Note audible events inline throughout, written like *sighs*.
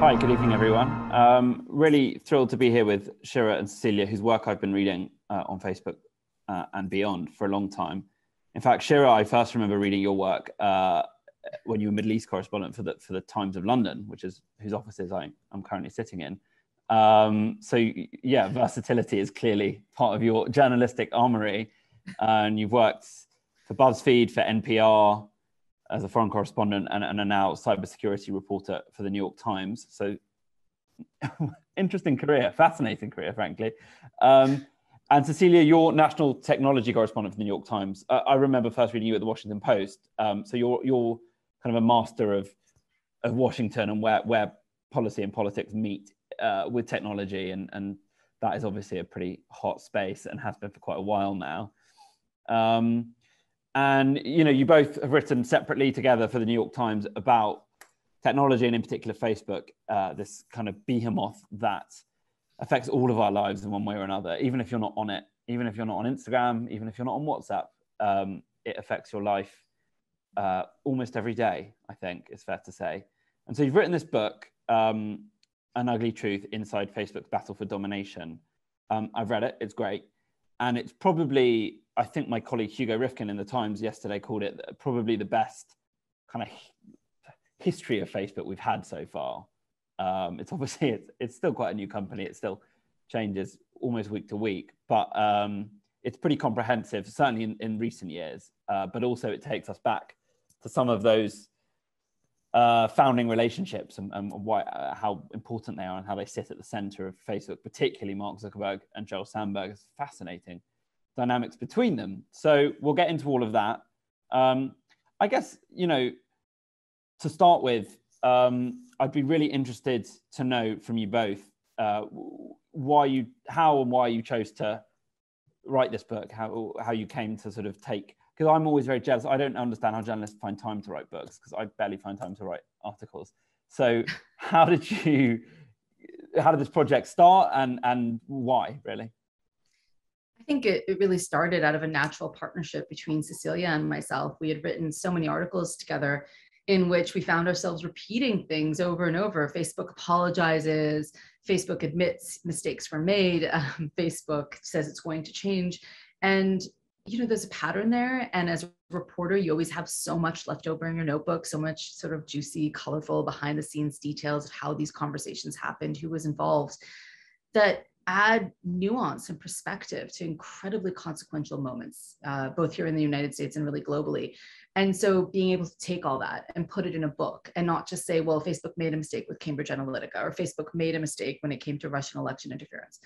Hi, good evening, everyone. Um, really thrilled to be here with Sheera and Cecilia, whose work I've been reading uh, on Facebook uh, and beyond for a long time. In fact, Sheera, I first remember reading your work uh, when you were Middle East correspondent for the for the Times of London, which is whose offices I, I'm currently sitting in. Um, so yeah, versatility is clearly part of your journalistic armory, and you've worked for BuzzFeed, for NPR as a foreign correspondent, and, and are now cybersecurity reporter for the New York Times. So *laughs* interesting career, fascinating career, frankly. Um, and Cecilia, you're national technology correspondent for the New York Times. Uh, I remember first reading you at the Washington Post. Um, so you're you're kind of a master of of Washington and where where policy and politics meet uh, with technology, and and that is obviously a pretty hot space and has been for quite a while now. Um, and you know, you both have written separately together for the New York Times about technology and in particular Facebook, uh, this kind of behemoth that affects all of our lives in one way or another. Even if you're not on it, even if you're not on Instagram, even if you're not on WhatsApp, um, it affects your life uh, almost every day. I think it's fair to say. And so you've written this book, um, "An Ugly Truth Inside Facebook's Battle for Domination." Um, I've read it; it's great, and it's probably I think my colleague Hugo Rifkin in the Times yesterday called it probably the best kind of history of Facebook we've had so far. Um, it's *laughs* obviously it's, it's still quite a new company. It still changes almost week to week, but um, it's pretty comprehensive, certainly in, in recent years. Uh, but also it takes us back to some of those uh, founding relationships and, and why, uh, how important they are and how they sit at the center of Facebook, particularly Mark Zuckerberg and Sheryl Sandberg. It's fascinating dynamics between them. So we'll get into all of that. Um, I guess, you know, to start with, um, I'd be really interested to know from you both uh, why you, how and why you chose to write this book, how how you came to sort of take. Because I'm always very jealous. I don't understand how journalists find time to write books because I barely find time to write articles. So, *laughs* how did you, how did this project start, and and why really? I think it, it really started out of a natural partnership between Cecilia and myself. We had written so many articles together in which we found ourselves repeating things over and over. Facebook apologizes, Facebook admits mistakes were made, *laughs* um, Facebook says it's going to change. And you know, there's a pattern there. And as a reporter, you always have so much left over in your notebook, so much sort of juicy, colorful behind the scenes details of how these conversations happened, who was involved, that add nuance and perspective to incredibly consequential moments, uh, both here in the United States and really globally. And so being able to take all that and put it in a book and not just say, well, Facebook made a mistake with Cambridge Analytica or Facebook made a mistake when it came to Russian election interference,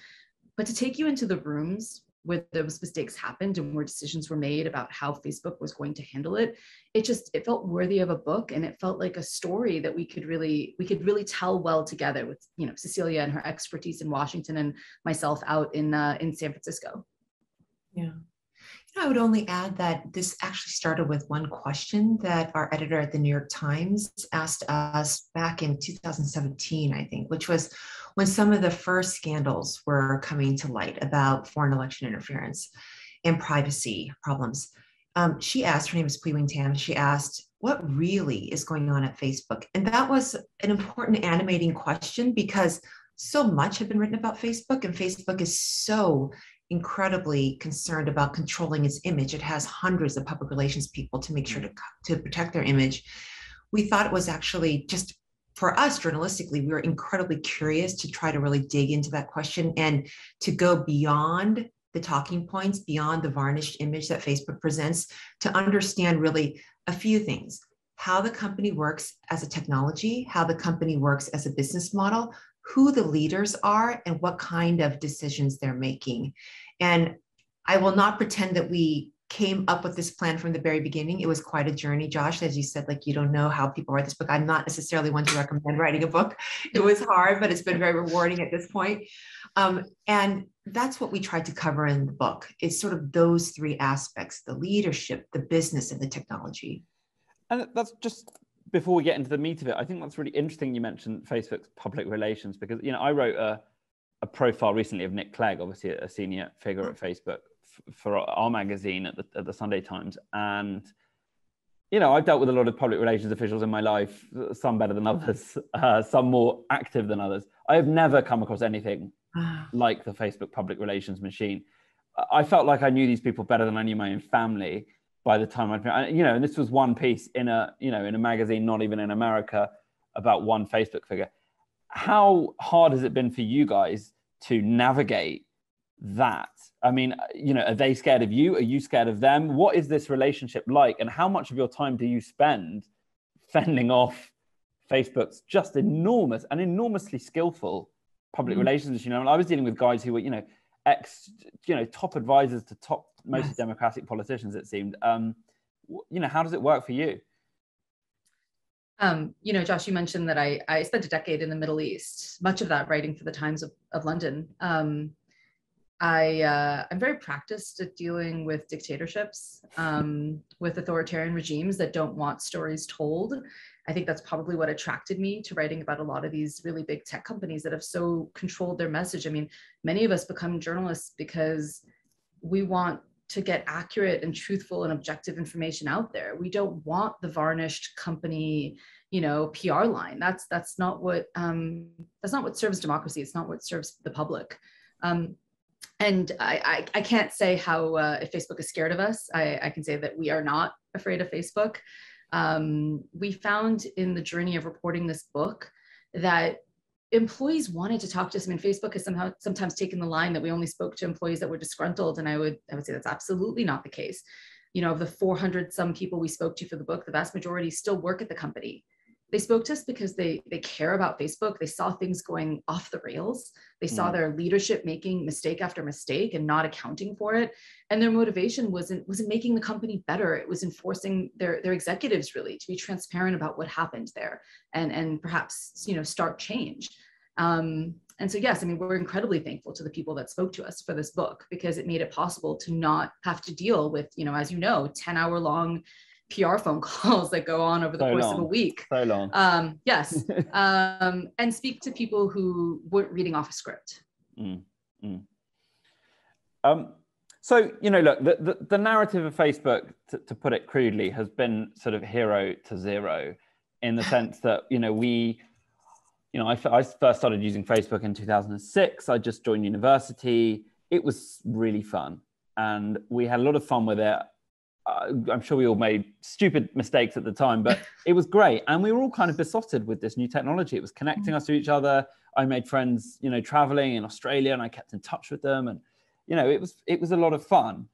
but to take you into the rooms where those mistakes happened and where decisions were made about how Facebook was going to handle it, it just it felt worthy of a book and it felt like a story that we could really we could really tell well together with you know Cecilia and her expertise in Washington and myself out in uh, in San Francisco. Yeah. I would only add that this actually started with one question that our editor at the New York Times asked us back in 2017, I think, which was when some of the first scandals were coming to light about foreign election interference and privacy problems. Um, she asked, her name is Pui Wing Tam, she asked, what really is going on at Facebook? And that was an important animating question because so much had been written about Facebook, and Facebook is so incredibly concerned about controlling its image. It has hundreds of public relations people to make sure mm-hmm. to, to protect their image. We thought it was actually just for us journalistically, we were incredibly curious to try to really dig into that question and to go beyond the talking points, beyond the varnished image that Facebook presents, to understand really a few things how the company works as a technology, how the company works as a business model, who the leaders are and what kind of decisions they're making. And I will not pretend that we came up with this plan from the very beginning. It was quite a journey, Josh. As you said, like you don't know how people write this book. I'm not necessarily one to recommend writing a book. It was hard, but it's been very rewarding at this point. Um, and that's what we tried to cover in the book. It's sort of those three aspects: the leadership, the business, and the technology. And that's just before we get into the meat of it, I think that's really interesting. You mentioned Facebook's public relations because you know I wrote a, a profile recently of Nick Clegg, obviously a senior figure at Facebook, f- for our magazine at the, at the Sunday Times, and you know, I've dealt with a lot of public relations officials in my life, some better than others, *laughs* uh, some more active than others. I have never come across anything ah. like the Facebook public relations machine. I felt like I knew these people better than I knew my own family by the time I'd, you know, and this was one piece in a, you know, in a magazine, not even in America, about one Facebook figure. How hard has it been for you guys to navigate that? I mean, you know, are they scared of you? Are you scared of them? What is this relationship like? And how much of your time do you spend fending off Facebook's just enormous and enormously skillful public mm-hmm. relations? You know, I was dealing with guys who were, you know, ex, you know, top advisors to top most yes. democratic politicians. It seemed. Um, you know, how does it work for you? Um, you know, Josh, you mentioned that I, I spent a decade in the Middle East, much of that writing for the Times of, of London. Um, I, uh, I'm very practiced at dealing with dictatorships, um, with authoritarian regimes that don't want stories told. I think that's probably what attracted me to writing about a lot of these really big tech companies that have so controlled their message. I mean, many of us become journalists because we want to get accurate and truthful and objective information out there. We don't want the varnished company, you know, PR line. That's that's not what um, that's not what serves democracy. It's not what serves the public. Um, and I, I, I, can't say how uh, if Facebook is scared of us. I, I can say that we are not afraid of Facebook. Um, we found in the journey of reporting this book that employees wanted to talk to us. I mean, Facebook has somehow sometimes taken the line that we only spoke to employees that were disgruntled, and I would I would say that's absolutely not the case. You know, of the 400 some people we spoke to for the book, the vast majority still work at the company. They spoke to us because they they care about Facebook. They saw things going off the rails. They saw mm. their leadership making mistake after mistake and not accounting for it. And their motivation wasn't wasn't making the company better. It was enforcing their their executives really to be transparent about what happened there and and perhaps you know start change. Um, and so yes, I mean we're incredibly thankful to the people that spoke to us for this book because it made it possible to not have to deal with you know as you know 10 hour long PR phone *laughs* calls that go on over the so course long. of a week. So long. Um, yes. *laughs* um, and speak to people who weren't reading off a script. Mm, mm. Um, so, you know, look, the, the, the narrative of Facebook, to, to, put it crudely, has been sort of hero to zero in the sense that, you know, we, you know, I, I first started using Facebook in 2006. I just joined university. It was really fun. And we had a lot of fun with it uh, I'm sure we all made stupid mistakes at the time, but *laughs* it was great. And we were all kind of besotted with this new technology. It was connecting mm. us to each other. I made friends, you know, traveling in Australia and I kept in touch with them. And, you know, it was, it was a lot of fun.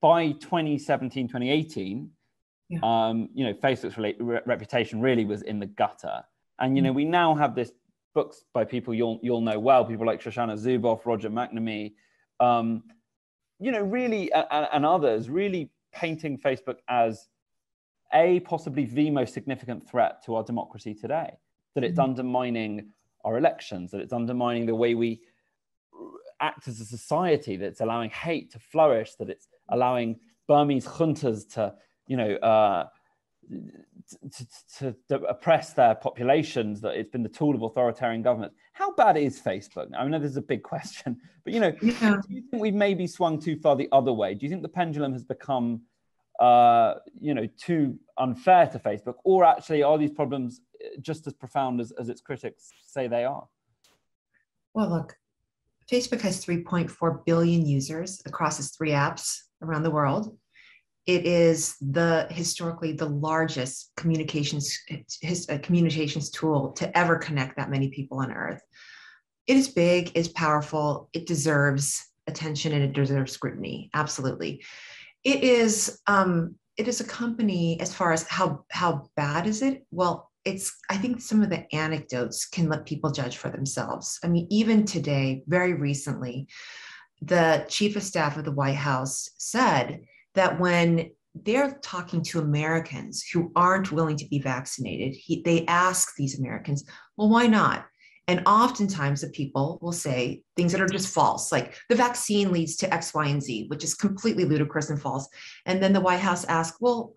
By 2017, 2018, yeah. um, you know, Facebook's re- reputation really was in the gutter. And, you know, mm. we now have this books by people you'll, you'll know well, people like Shoshana Zuboff, Roger McNamee, um, you know, really, and, and others really painting Facebook as a possibly the most significant threat to our democracy today. That it's mm-hmm. undermining our elections, that it's undermining the way we act as a society, that it's allowing hate to flourish, that it's allowing Burmese juntas to, you know, uh, to, to, to, oppress their populations, that it's been the tool of authoritarian governments. How bad is Facebook? I know this is a big *laughs* question, but you know, yeah. do you think we've maybe swung too far the other way? Do you think the pendulum has become, uh, you know, too unfair to Facebook, or actually are these problems just as profound as, as its critics say they are? Well, look, Facebook has 3.4 billion users across its three apps around the world it is the historically the largest communications his, uh, communications tool to ever connect that many people on earth. It is big it's powerful it deserves attention and it deserves scrutiny absolutely. It is um, it is a company as far as how how bad is it? Well it's i think some of the anecdotes can let people judge for themselves. I mean even today very recently the chief of staff of the white house said that when they're talking to Americans who aren't willing to be vaccinated, he, they ask these Americans, well, why not? And oftentimes the people will say things that are just false, like the vaccine leads to X, Y, and Z, which is completely ludicrous and false. And then the White House asks, well,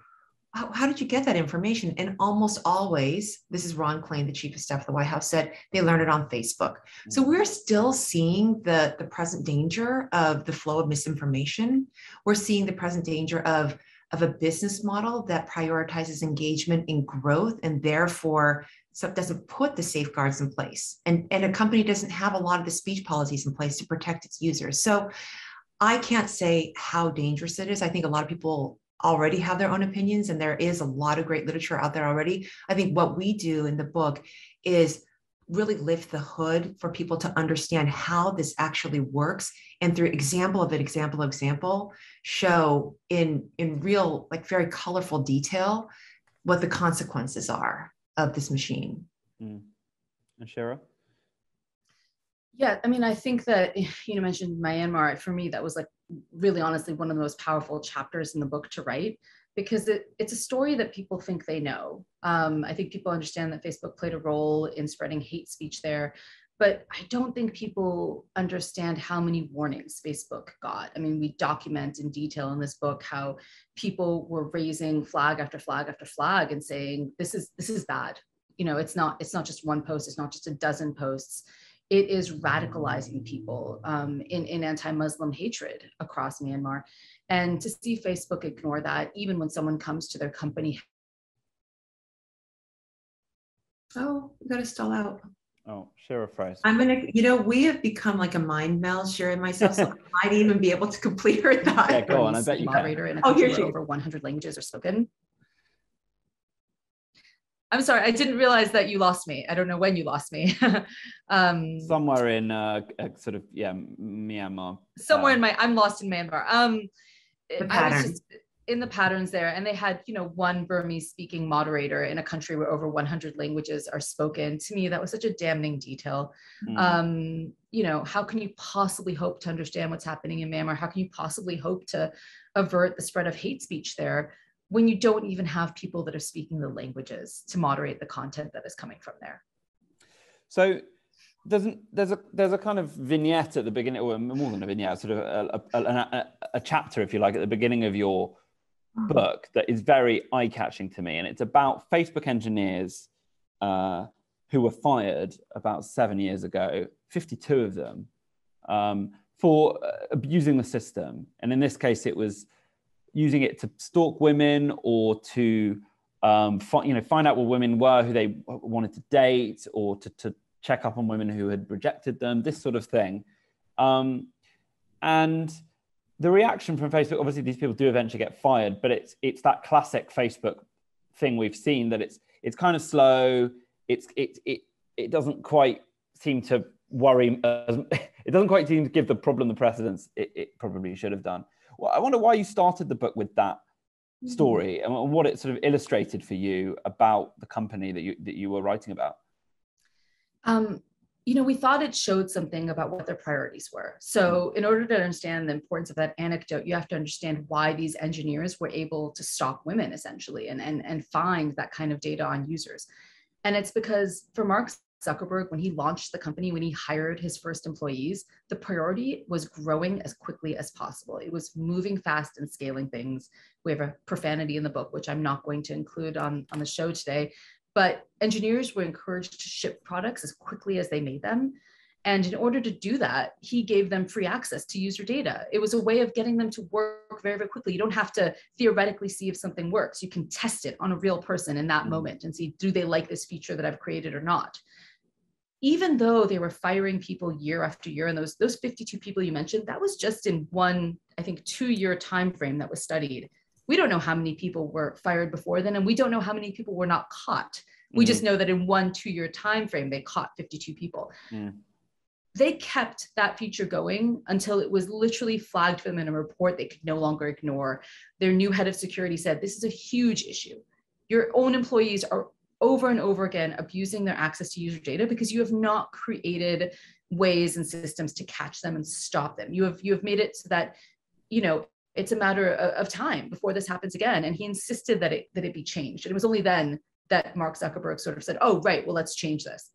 how, how, did you get that information? And almost always, this is Ron Klain, the chief of staff of the White House, said they learned it on Facebook. So we're still seeing the, the present danger of the flow of misinformation. We're seeing the present danger of of a business model that prioritizes engagement and growth and therefore so doesn't put the safeguards in place and, and a company doesn't have a lot of the speech policies in place to protect its users so i can't say how dangerous it is i think a lot of people already have their own opinions and there is a lot of great literature out there already i think what we do in the book is really lift the hood for people to understand how this actually works and through example of it example of example show in in real like very colorful detail what the consequences are of this machine mm. and Sheera? yeah i mean i think that you know mentioned myanmar for me that was like really honestly one of the most powerful chapters in the book to write because it, it's a story that people think they know. Um, I think people understand that Facebook played a role in spreading hate speech there, but I don't think people understand how many warnings Facebook got. I mean, we document in detail in this book how people were raising flag after flag after flag and saying this is this is bad. You know, it's not it's not just one post, it's not just a dozen posts. It is radicalizing people um, in, in anti-Muslim hatred across Myanmar. And to see Facebook ignore that, even when someone comes to their company. Oh, we got to stall out. Oh, Sheera Price. I'm gonna, you know, we have become like a mind meld, Sheera and myself, so I might even be able to complete her thought. *laughs* Yeah, go on. I bet you moderator can. In a oh, here she over 100 languages are spoken. I'm sorry, I didn't realize that you lost me. I don't know when you lost me. *laughs* um, somewhere in uh, sort of yeah, Myanmar. Somewhere uh, in my, I'm lost in Myanmar. Um, I was just in the patterns there, and they had you know one Burmese speaking moderator in a country where over 100 languages are spoken. To me, that was such a damning detail. Mm. Um, you know, how can you possibly hope to understand what's happening in Myanmar? How can you possibly hope to avert the spread of hate speech there when you don't even have people that are speaking the languages to moderate the content that is coming from there? So there's there's a there's a kind of vignette at the beginning, or more than a vignette, sort of a, a, a, a chapter, if you like, at the beginning of your mm-hmm. book that is very eye catching to me, and it's about Facebook engineers uh, who were fired about seven years ago, 52 of them, um, for uh, abusing the system, and in this case, it was using it to stalk women or to um, you know find out what women were who they wanted to date or to, to check up on women who had rejected them, this sort of thing. Um, and the reaction from Facebook, obviously, these people do eventually get fired, but it's it's that classic Facebook thing we've seen that it's it's kind of slow. It's it it it doesn't quite seem to worry. Uh, *laughs* it doesn't quite seem to give the problem the precedence it, it probably should have done. Well, I wonder why you started the book with that mm-hmm. story and what it sort of illustrated for you about the company that you that you were writing about. Um, you know, we thought it showed something about what their priorities were. So, in order to understand the importance of that anecdote, you have to understand why these engineers were able to stop women essentially and, and, and find that kind of data on users. And it's because for Mark Zuckerberg, when he launched the company, when he hired his first employees, the priority was growing as quickly as possible. It was moving fast and scaling things. We have a profanity in the book, which I'm not going to include on, on the show today, but engineers were encouraged to ship products as quickly as they made them. And in order to do that, he gave them free access to user data. It was a way of getting them to work very, very quickly. You don't have to theoretically see if something works. You can test it on a real person in that mm-hmm. moment and see do they like this feature that I've created or not. Even though they were firing people year after year, and those those 52 people you mentioned, that was just in one, I think, two-year time frame that was studied. We don't know how many people were fired before then and we don't know how many people were not caught. We mm. just know that in one two year time frame they caught 52 people. Mm. they kept that feature going until it was literally flagged for them in a report they could no longer ignore. Their new head of security said this is a huge issue. Your own employees are over and over again abusing their access to user data because you have not created ways and systems to catch them and stop them you have you have made it so that you know it's a matter of time before this happens again. And he insisted that it that it be changed. And it was only then that Mark Zuckerberg sort of said, "Oh, right, well, let's change this."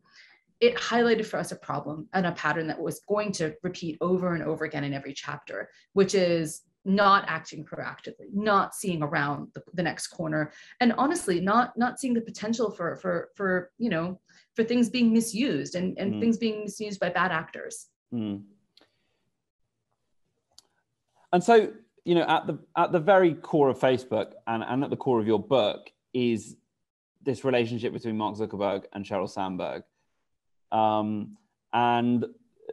It highlighted for us a problem and a pattern that was going to repeat over and over again in every chapter, which is not acting proactively, not seeing around the, the next corner, and honestly, not not seeing the potential for for for you know for things being misused and and mm. things being misused by bad actors. Mm. And so you know, at the at the very core of Facebook and, and at the core of your book is this relationship between Mark Zuckerberg and Sheryl Sandberg. Um, and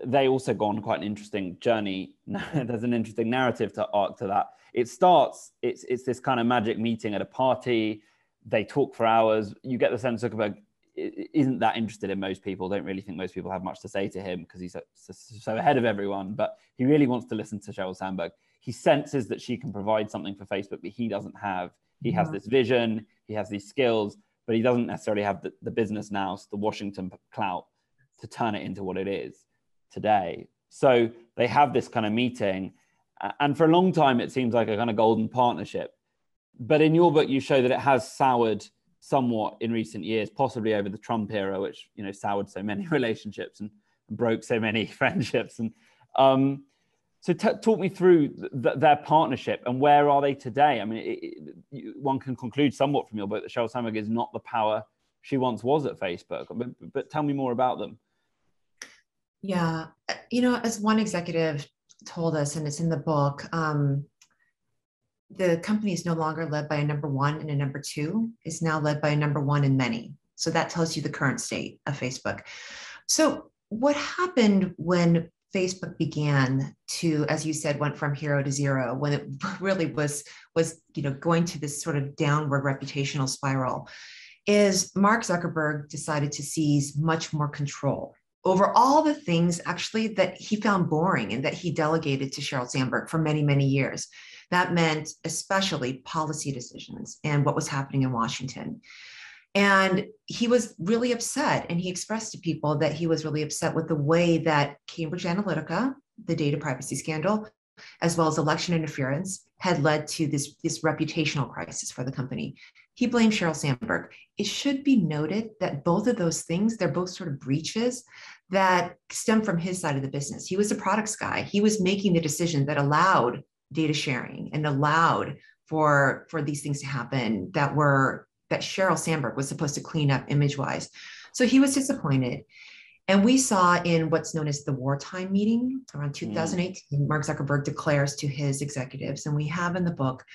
they also go on quite an interesting journey. *laughs* There's an interesting narrative to arc to that. It starts, it's it's this kind of magic meeting at a party. They talk for hours. You get the sense Zuckerberg isn't that interested in most people. Don't really think most people have much to say to him because he's so, so, ahead of everyone. But he really wants to listen to Sheryl Sandberg. He senses that she can provide something for Facebook that he doesn't have. He has mm-hmm. this vision. He has these skills, but he doesn't necessarily have the, the business now, the Washington clout to turn it into what it is today. So they have this kind of meeting. And for a long time, it seems like a kind of golden partnership. But in your book, you show that it has soured somewhat in recent years, possibly over the Trump era, which you know soured so many *laughs* relationships and, broke so many *laughs* friendships. And um, so, t- talk me through th- their partnership and where are they today? I mean, it, it, one can conclude somewhat from your book that Sheryl Sandberg is not the power she once was at Facebook. But, but tell me more about them. Yeah. Uh, you know, as one executive told us, and it's in the book, um, the company is no longer led by a number one and a number two, is now led by a number one and many. So that tells you the current state of Facebook. So, what happened when Facebook began to, as you said, went from hero to zero, when it *laughs* really was was you know going to this sort of downward reputational spiral, is Mark Zuckerberg decided to seize much more control over all the things actually that he found boring and that he delegated to Sheryl Sandberg for many, many years. That meant especially policy decisions and what was happening in Washington. And he was really upset. And he expressed to people that he was really upset with the way that Cambridge Analytica, the data privacy scandal, as well as election interference, had led to this, this reputational crisis for the company. He blamed Sheryl Sandberg. It should be noted that both of those things, they're both sort of breaches that stem from his side of the business. He was a products guy. He was making the decision that allowed data sharing and allowed for, for these things to happen that were that Sheryl Sandberg was supposed to clean up image wise. So he was disappointed. And we saw in what's known as the wartime meeting around 2018, mm. Mark Zuckerberg declares to his executives, and we have in the book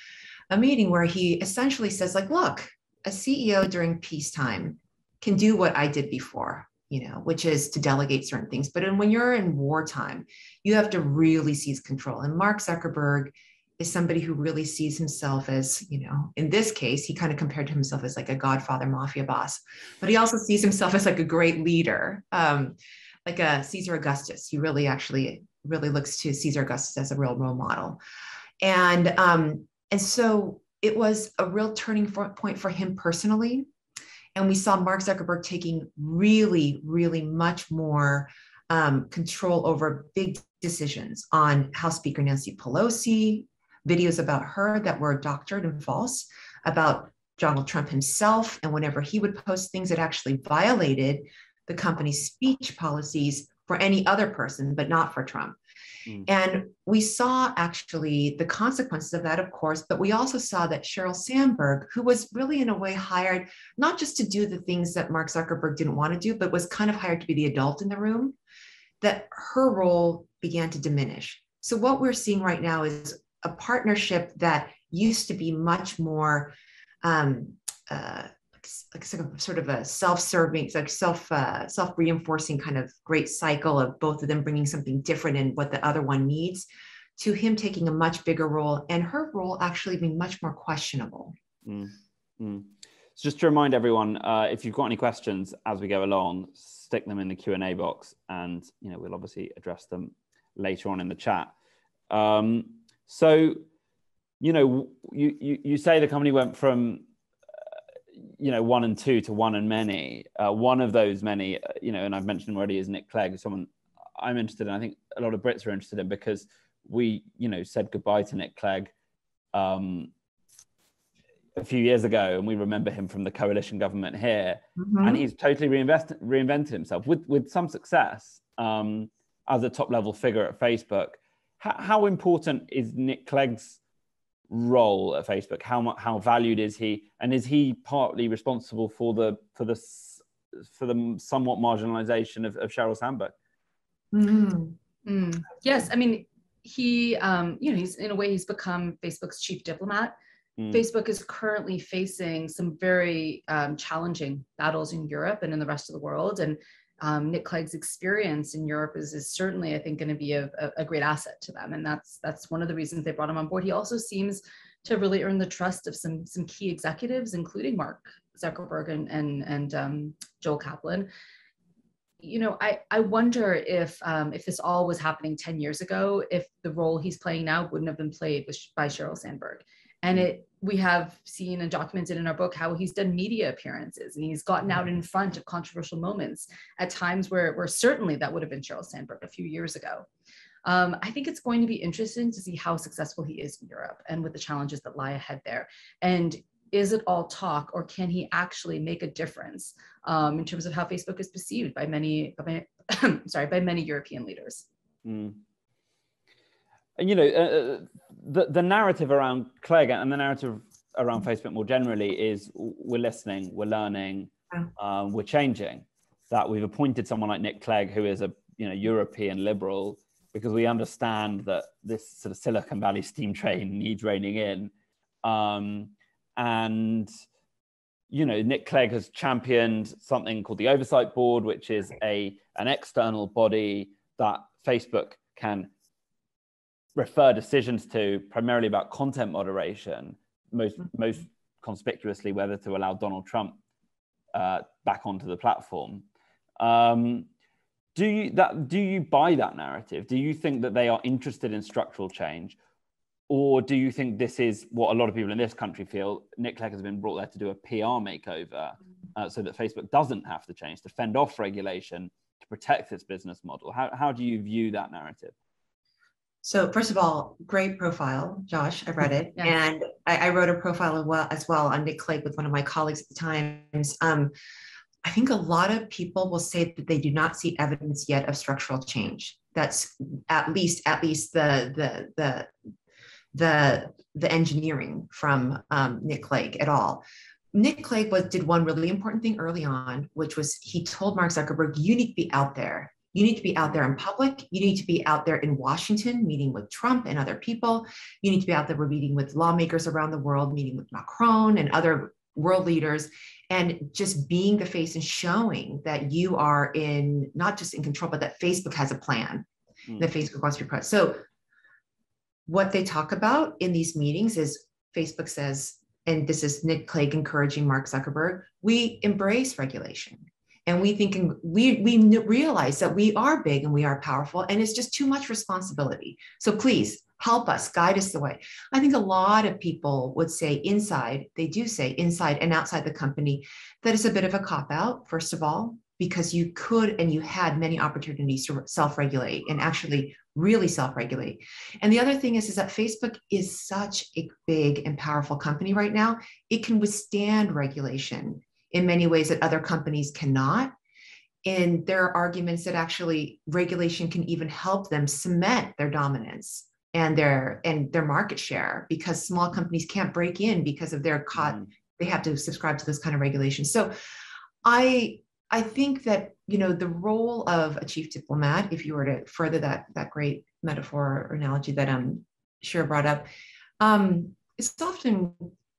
a meeting where he essentially says, like, look, a CEO during peacetime can do what I did before, you know, which is to delegate certain things. But when you're in wartime, you have to really seize control. And Mark Zuckerberg is somebody who really sees himself as, you know, in this case, he kind of compared himself as like a godfather mafia boss, but he also sees himself as like a great leader, um, like a Caesar Augustus. He really actually really looks to Caesar Augustus as a real role model. And um, and so it was a real turning point for him personally. And we saw Mark Zuckerberg taking really, really much more um, control over big decisions on House Speaker Nancy Pelosi, videos about her that were doctored and false, about Donald Trump himself. And whenever he would post things that actually violated the company's speech policies for any other person, but not for Trump. Mm. And we saw actually the consequences of that, of course, but we also saw that Sheryl Sandberg, who was really in a way hired not just to do the things that Mark Zuckerberg didn't want to do, but was kind of hired to be the adult in the room, that her role began to diminish. So, what we're seeing right now is a partnership that used to be much more um, uh, like sort of a self-serving, like self uh, self-reinforcing kind of great cycle of both of them bringing something different in what the other one needs, to him taking a much bigger role and her role actually being much more questionable. Mm, mm. So just to remind everyone, uh, if you've got any questions as we go along, stick them in the Q and A box, and you know we'll obviously address them later on in the chat. Um, so, you know, you, you, you say the company went from, you know, one and two to one and many. Uh, one of those many, uh, you know, and I've mentioned already is Nick Clegg, someone I'm interested in. I think a lot of Brits are interested in because we, you know, said goodbye to Nick Clegg um, a few years ago, and we remember him from the coalition government here, mm-hmm. and he's totally reinvested, reinvented himself with with some success um, as a top level figure at Facebook how, how important is Nick Clegg's role at Facebook? How much, how valued is he, and is he partly responsible for the for the for the somewhat marginalization of, of Sheryl Sandberg? Mm-hmm. Mm. Yes, I mean he, um, you know, he's in a way he's become Facebook's chief diplomat. Mm. Facebook is currently facing some very um, challenging battles in Europe and in the rest of the world, and um, Nick Clegg's experience in Europe is, is certainly, I think, going to be a, a, great asset to them, and that's that's one of the reasons they brought him on board. He also seems to really earn the trust of some some key executives, including Mark Zuckerberg and and, and um, Joel Kaplan. You know, I I wonder if um, if this all was happening ten years ago, if the role he's playing now wouldn't have been played by Sheryl Sandberg and it we have seen and documented in our book how he's done media appearances and he's gotten out in front of controversial moments at times where, where certainly that would have been Sheryl Sandberg a few years ago. Um, I think it's going to be interesting to see how successful he is in Europe and with the challenges that lie ahead there. And is it all talk or can he actually make a difference um, in terms of how Facebook is perceived by many, by, *coughs* sorry, by many European leaders? Mm you know, uh, uh, the the narrative around Clegg and the narrative around Facebook more generally is we're listening, we're learning, um, we're changing. That we've appointed someone like Nick Clegg, who is a you know European liberal, because we understand that this sort of Silicon Valley steam train *laughs* needs reining in, um, and you know Nick Clegg has championed something called the Oversight Board, which is a an external body that Facebook can refer decisions to primarily about content moderation, most mm-hmm. most conspicuously whether to allow Donald Trump uh, back onto the platform. Um, do you that do you buy that narrative? Do you think that they are interested in structural change, or do you think this is what a lot of people in this country feel? Nick Clegg has been brought there to do a PR makeover, uh, so that Facebook doesn't have to change to fend off regulation to protect its business model. How how do you view that narrative? So first of all, great profile, Josh. I read it, yes. and I, I, wrote a profile as well, as well on Nick Clegg with one of my colleagues at the Times. Um, I think a lot of people will say that they do not see evidence yet of structural change. That's at least at least the the the the the engineering from um, Nick Clegg at all. Nick Clegg was did one really important thing early on, which was he told Mark Zuckerberg, "You need to be out there you need to be out there in public. You need to be out there in Washington meeting with Trump and other people. You need to be out there meeting with lawmakers around the world, meeting with Macron and other world leaders, and just being the face and showing that you are in not just in control, but that Facebook has a plan, mm. that Facebook wants to be present. So, what they talk about in these meetings is Facebook says, and this is Nick Clegg encouraging Mark Zuckerberg, we embrace regulation and we think we we realize that we are big and we are powerful and it's just too much responsibility. So please help us guide us the way. I think a lot of people would say inside they do say inside and outside the company that is a bit of a cop out first of all because you could and you had many opportunities to self-regulate and actually really self-regulate. And the other thing is is that facebook is such a big and powerful company right now. It can withstand regulation in many ways that other companies cannot. And there are arguments that actually regulation can even help them cement their dominance and their and their market share because small companies can't break in because of their caught mm. they have to subscribe to this kind of regulation. So I I think that you know the role of a chief diplomat, if you were to further that that great metaphor or analogy that um Sheera brought up, um, it's often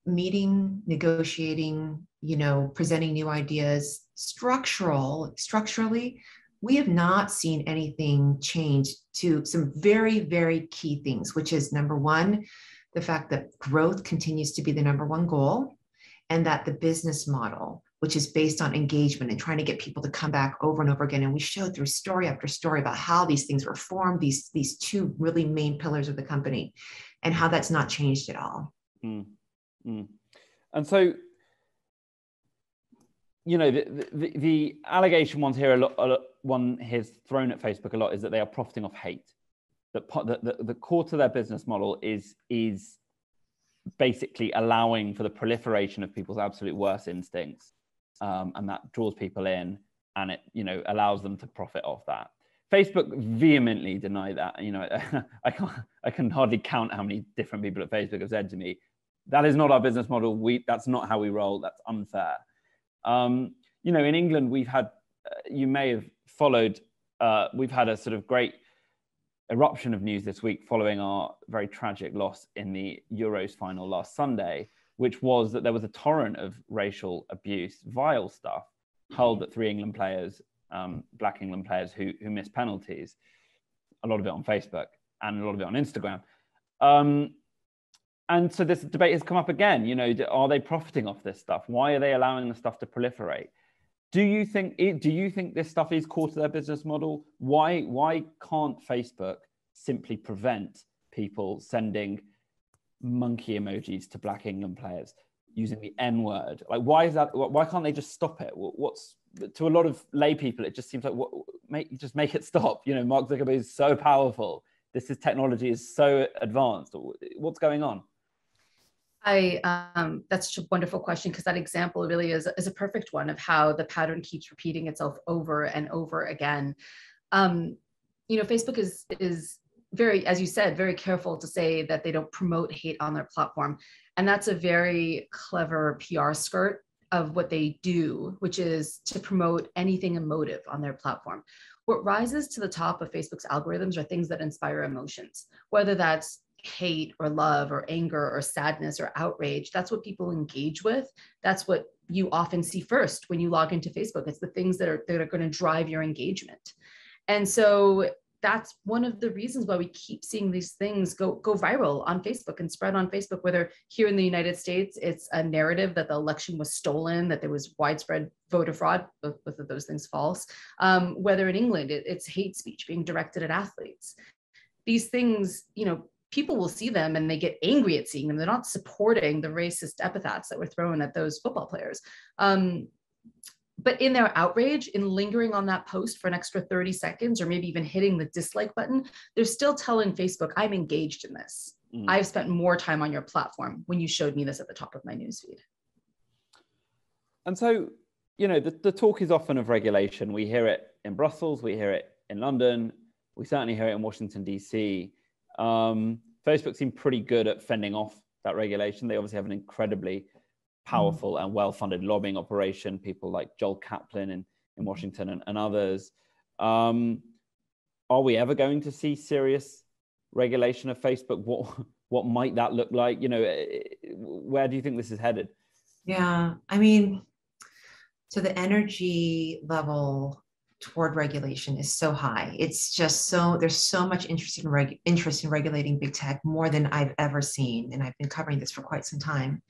meeting, negotiating, you know, presenting new ideas, structural, structurally, we have not seen anything change to some very, very key things, which is number one, the fact that growth continues to be the number one goal, and that the business model, which is based on engagement and trying to get people to come back over and over again. And we showed through story after story about how these things were formed, these, these two really main pillars of the company, and how that's not changed at all. Mm. Mm. And so, you know, the, the, the allegation ones here, a lot, a lot, one has thrown at Facebook a lot is that they are profiting off hate. That the, the, the core to their business model is is basically allowing for the proliferation of people's absolute worst instincts, um, and that draws people in, and it you know allows them to profit off that. Facebook vehemently deny that. You know, *laughs* I can't, I can hardly count how many different people at Facebook have said to me, that is not our business model. We that's not how we roll. That's unfair. Um, you know, in England, we've had uh, you may have followed. Uh, we've had a sort of great eruption of news this week following our very tragic loss in the Euros final last Sunday, which was that there was a torrent of racial abuse, vile stuff, hurled at three England players, um, black England players who, who missed penalties, a lot of it on Facebook and a lot of it on Instagram. Um, and so this debate has come up again. You know, are they profiting off this stuff? Why are they allowing the stuff to proliferate? Do you think do you think this stuff is core to their business model? Why why can't Facebook simply prevent people sending monkey emojis to Black England players using the N word? Like, why is that? Why can't they just stop it? What's to a lot of lay people, it just seems like what make just make it stop. You know, Mark Zuckerberg is so powerful. This is technology is so advanced. What's going on? I um, that's such a wonderful question because that example really is, is a perfect one of how the pattern keeps repeating itself over and over again. Um, you know, Facebook is is very, as you said, very careful to say that they don't promote hate on their platform, and that's a very clever PR skirt of what they do, which is to promote anything emotive on their platform. What rises to the top of Facebook's algorithms are things that inspire emotions, whether that's hate or love or anger or sadness or outrage. That's what people engage with. That's what you often see first when you log into Facebook. It's the things that are that are going to drive your engagement. And so that's one of the reasons why we keep seeing these things go go viral on Facebook and spread on Facebook. Whether here in the United States, it's a narrative that the election was stolen, that there was widespread voter fraud, both, both of those things false. Um, whether in England, it, it's hate speech being directed at athletes. These things, you know, people will see them and they get angry at seeing them. They're not supporting the racist epithets that were thrown at those football players. Um, but in their outrage, in lingering on that post for an extra 30 seconds, or maybe even hitting the dislike button, they're still telling Facebook, I'm engaged in this. Mm. I've spent more time on your platform when you showed me this at the top of my newsfeed. And so, you know, the, the talk is often of regulation. We hear it in Brussels, we hear it in London, we certainly hear it in Washington, DC. Um, Facebook seem pretty good at fending off that regulation. They obviously have an incredibly powerful mm. and well-funded lobbying operation. People like Joel Kaplan in, in Washington and, and others. Um, are we ever going to see serious regulation of Facebook? What *laughs* what might that look like? You know, eh, where do you think this is headed? Yeah, I mean, so the energy level toward regulation is so high. It's just so there's so much interest in reg, interest in regulating big tech more than I've ever seen, and I've been covering this for quite some time.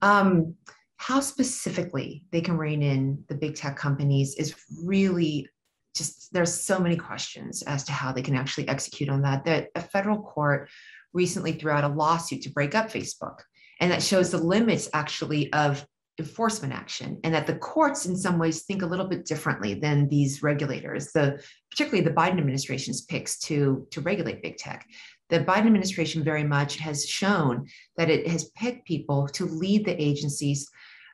Um, how specifically they can rein in the big tech companies is really just there's so many questions as to how they can actually execute on that. That a federal court recently threw out a lawsuit to break up Facebook, and that shows the limits actually of enforcement action and that the courts in some ways think a little bit differently than these regulators the particularly the biden administration's picks to to regulate big tech the biden administration very much has shown that it has picked people to lead the agencies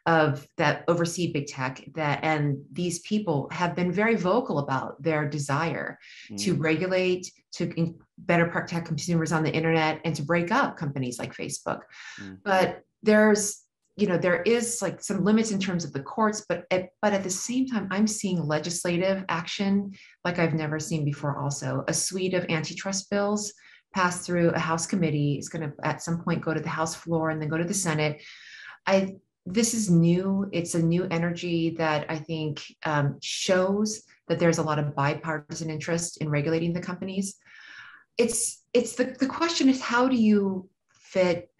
of that oversee big tech that and these people have been very vocal about their desire mm. to regulate to better protect consumers on the internet and to break up companies like facebook mm. but there's you know there is like some limits in terms of the courts but at, but at the same time i'm seeing legislative action like i've never seen before also. A suite of antitrust bills passed through a house committee is going to at some point go to the house floor and then go to the senate. I this is new it's a new energy that i think um, shows that there's a lot of bipartisan interest in regulating the companies. It's it's the, the question is how do you fit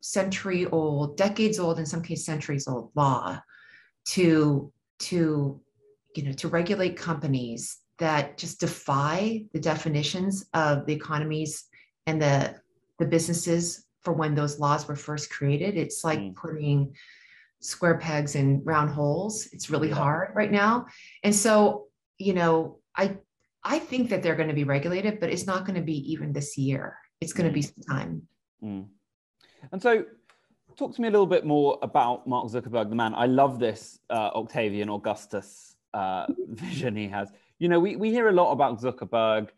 century old, decades old, in some cases centuries old law to to you know to regulate companies that just defy the definitions of the economies and the the businesses for when those laws were first created. It's like mm. putting square pegs in round holes. It's really yeah. hard right now. And so, you know, I I think that they're going to be regulated, but it's not going to be even this year. It's going mm. to be some time. Mm. And so, talk to me a little bit more about Mark Zuckerberg, the man. I love this uh, Octavian Augustus uh, *laughs* vision he has. You know, we, we hear a lot about Zuckerberg,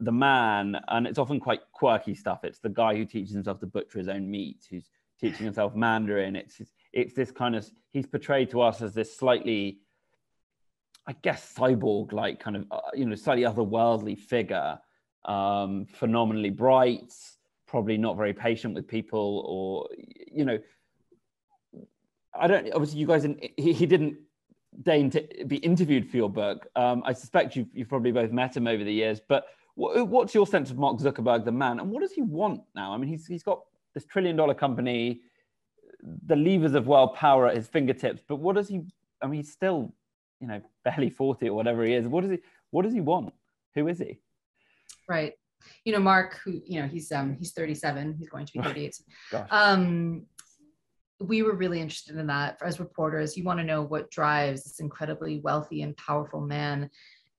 the man, and it's often quite quirky stuff. It's the guy who teaches himself to butcher his own meat, who's teaching himself Mandarin. It's it's this kind of he's portrayed to us as this slightly, I guess, cyborg-like kind of uh, you know slightly otherworldly figure um, phenomenally bright, probably not very patient with people, or you know, I don't. Obviously, you guys, he, he didn't deign to be interviewed for your book. Um, I suspect you've, you've probably both met him over the years, but what, what's your sense of Mark Zuckerberg, the man, and what does he want now? I mean, he's he's got this trillion dollar company, the levers of world power at his fingertips, but what does he? I mean, he's still, you know, barely forty or whatever he is. What does he? What does he want? Who is he? Right. You know, Mark, who you know, he's um he's 37. He's going to be 38. um, we were really interested in that as reporters. You want to know what drives this incredibly wealthy and powerful man.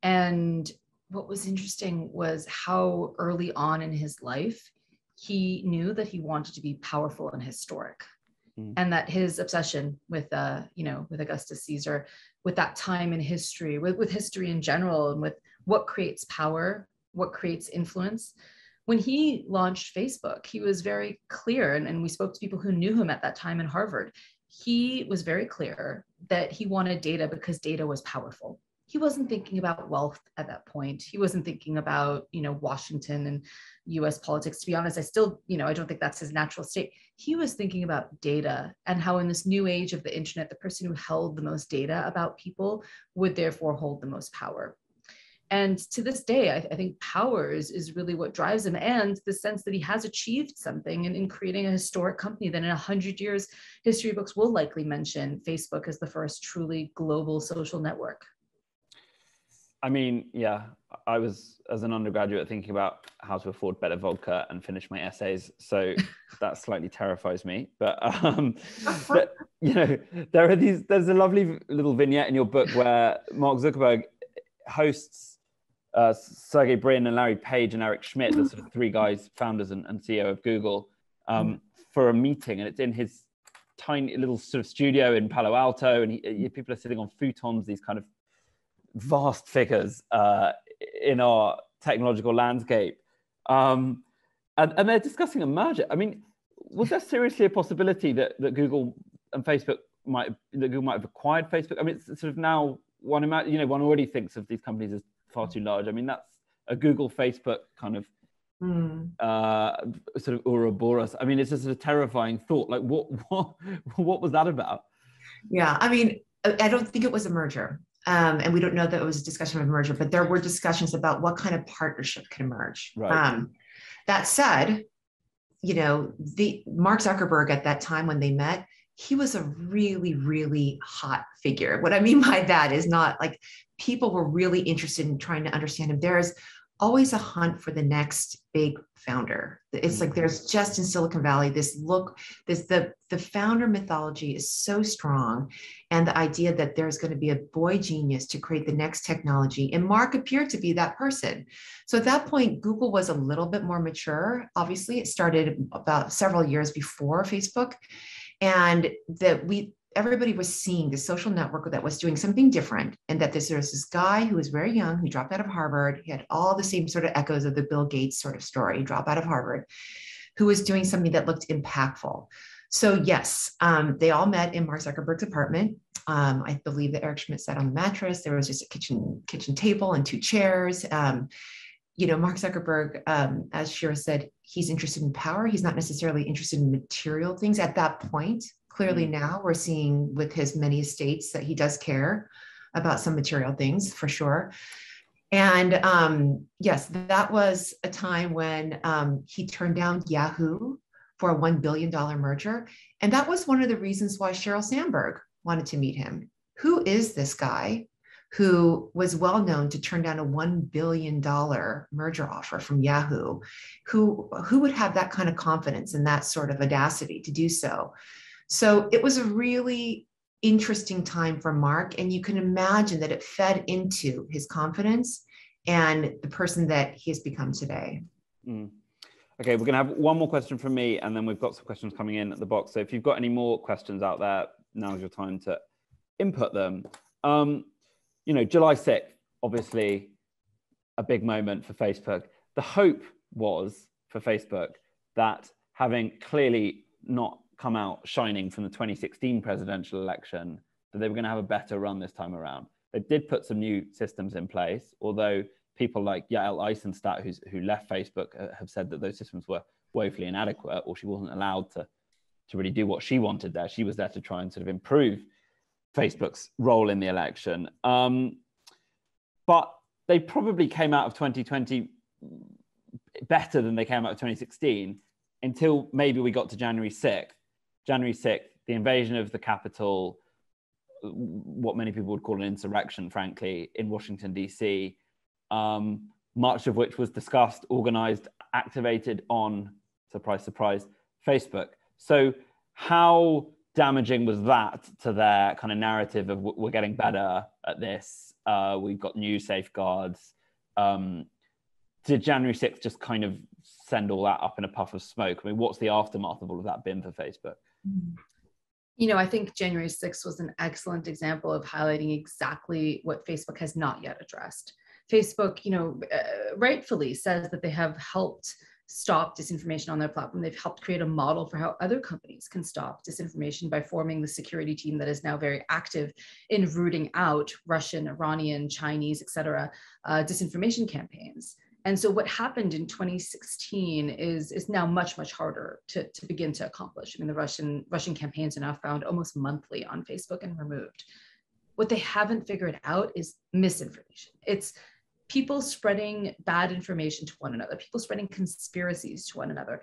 And what was interesting was how early on in his life he knew that he wanted to be powerful and historic. Mm. And that his obsession with, uh, you know, with Augustus Caesar, with that time in history, with, with history in general, and with what creates power, what creates influence, when he launched Facebook, he was very clear, and, and we spoke to people who knew him at that time in Harvard. He was very clear that he wanted data because data was powerful. He wasn't thinking about wealth at that point. He wasn't thinking about, you know, Washington and US politics. To be honest, I still, you know, I don't think that's his natural state. He was thinking about data and how in this new age of the internet, the person who held the most data about people would therefore hold the most power and to this day I, I, think power is, is really what drives him and the sense that he has achieved something in, in creating a historic company that in 100 years history books will likely mention facebook as the first truly global social network. I mean yeah i was as an undergraduate thinking about how to afford better vodka and finish my essays. So *laughs* that slightly terrifies me. But um *laughs* but you know there are these there's a lovely little vignette in your book where mark zuckerberg hosts uh, Sergey Brin and Larry Page and Eric Schmidt, the sort of three guys, founders and, and CEO of Google, um, for a meeting, and it's in his tiny little sort of studio in Palo Alto, and he, he, people are sitting on futons, these kind of vast figures uh, in our technological landscape, um, and, and they're discussing a merger. I mean, was there seriously a possibility that, that Google and Facebook might that Google might have acquired Facebook? I mean, it's sort of now one you know one already thinks of these companies as far too large. I mean, that's a Google, Facebook kind of mm. uh, sort of Ouroboros. I mean, it's just a terrifying thought. Like, what, *laughs* what, what was that about? Yeah, I mean, I don't think it was a merger. Um, and we don't know that it was a discussion of a merger, but there were discussions about what kind of partnership could emerge. Right. Um, that said, you know, the Mark Zuckerberg at that time when they met, he was a really, really hot figure. What I mean by that is not like people were really interested in trying to understand him. There's always a hunt for the next big founder. It's like there's mm-hmm. just in Silicon Valley this look, this the the founder mythology is so strong, and the idea that there's going to be a boy genius to create the next technology. And Mark appeared to be that person. So at that point, Google was a little bit more mature. Obviously, it started about several years before Facebook, and that we everybody was seeing the social network that was doing something different and that this, there was this guy who was very young who dropped out of harvard he had all the same sort of echoes of the bill gates sort of story drop out of harvard who was doing something that looked impactful so yes um, they all met in mark zuckerberg's apartment um, i believe that eric schmidt sat on the mattress there was just a kitchen kitchen table and two chairs um, you know, Mark Zuckerberg, um, as Sheera said, he's interested in power. He's not necessarily interested in material things at that point. Clearly, mm-hmm. now we're seeing with his many estates that he does care about some material things for sure. And um, yes, that was a time when um, he turned down Yahoo for a $1 billion merger. And that was one of the reasons why Sheryl Sandberg wanted to meet him. Who is this guy who was well known to turn down a $1 billion merger offer from Yahoo? Who, who would have that kind of confidence and that sort of audacity to do so? So it was a really interesting time for Mark. And you can imagine that it fed into his confidence and the person that he has become today. Mm. Okay, we're going to have one more question from me, and then we've got some questions coming in at the box. So if you've got any more questions out there, now's your time to input them. Um, you know, July 6th, obviously a big moment for Facebook. The hope was for Facebook that having clearly not come out shining from the 2016 presidential election that they were going to have a better run this time around. They did put some new systems in place, although people like Yael Eisenstadt, who's, who left Facebook, uh, have said that those systems were woefully inadequate, or she wasn't allowed to to really do what she wanted there. She was there to try and sort of improve Facebook's role in the election. Um, but they probably came out of 2020 better than they came out of 2016 until maybe we got to January 6th. January 6th, the invasion of the Capitol, what many people would call an insurrection, frankly, in Washington, D.C., um, much of which was discussed, organized, activated on, surprise, surprise, Facebook. So, how damaging was that to their kind of narrative of we're getting better at this? Uh, we've got new safeguards. Um, did January 6th just kind of send all that up in a puff of smoke? I mean, what's the aftermath of all of that been for Facebook? You know, I think January 6th was an excellent example of highlighting exactly what Facebook has not yet addressed. Facebook, you know, uh, rightfully says that they have helped stop disinformation on their platform. They've helped create a model for how other companies can stop disinformation by forming the security team that is now very active in rooting out Russian, Iranian, Chinese, et cetera, uh, disinformation campaigns. And so what happened in 2016 is, is now much, much harder to, to begin to accomplish. I mean, the Russian, Russian campaigns are now found almost monthly on Facebook and removed. What they haven't figured out is misinformation. It's people spreading bad information to one another, people spreading conspiracies to one another.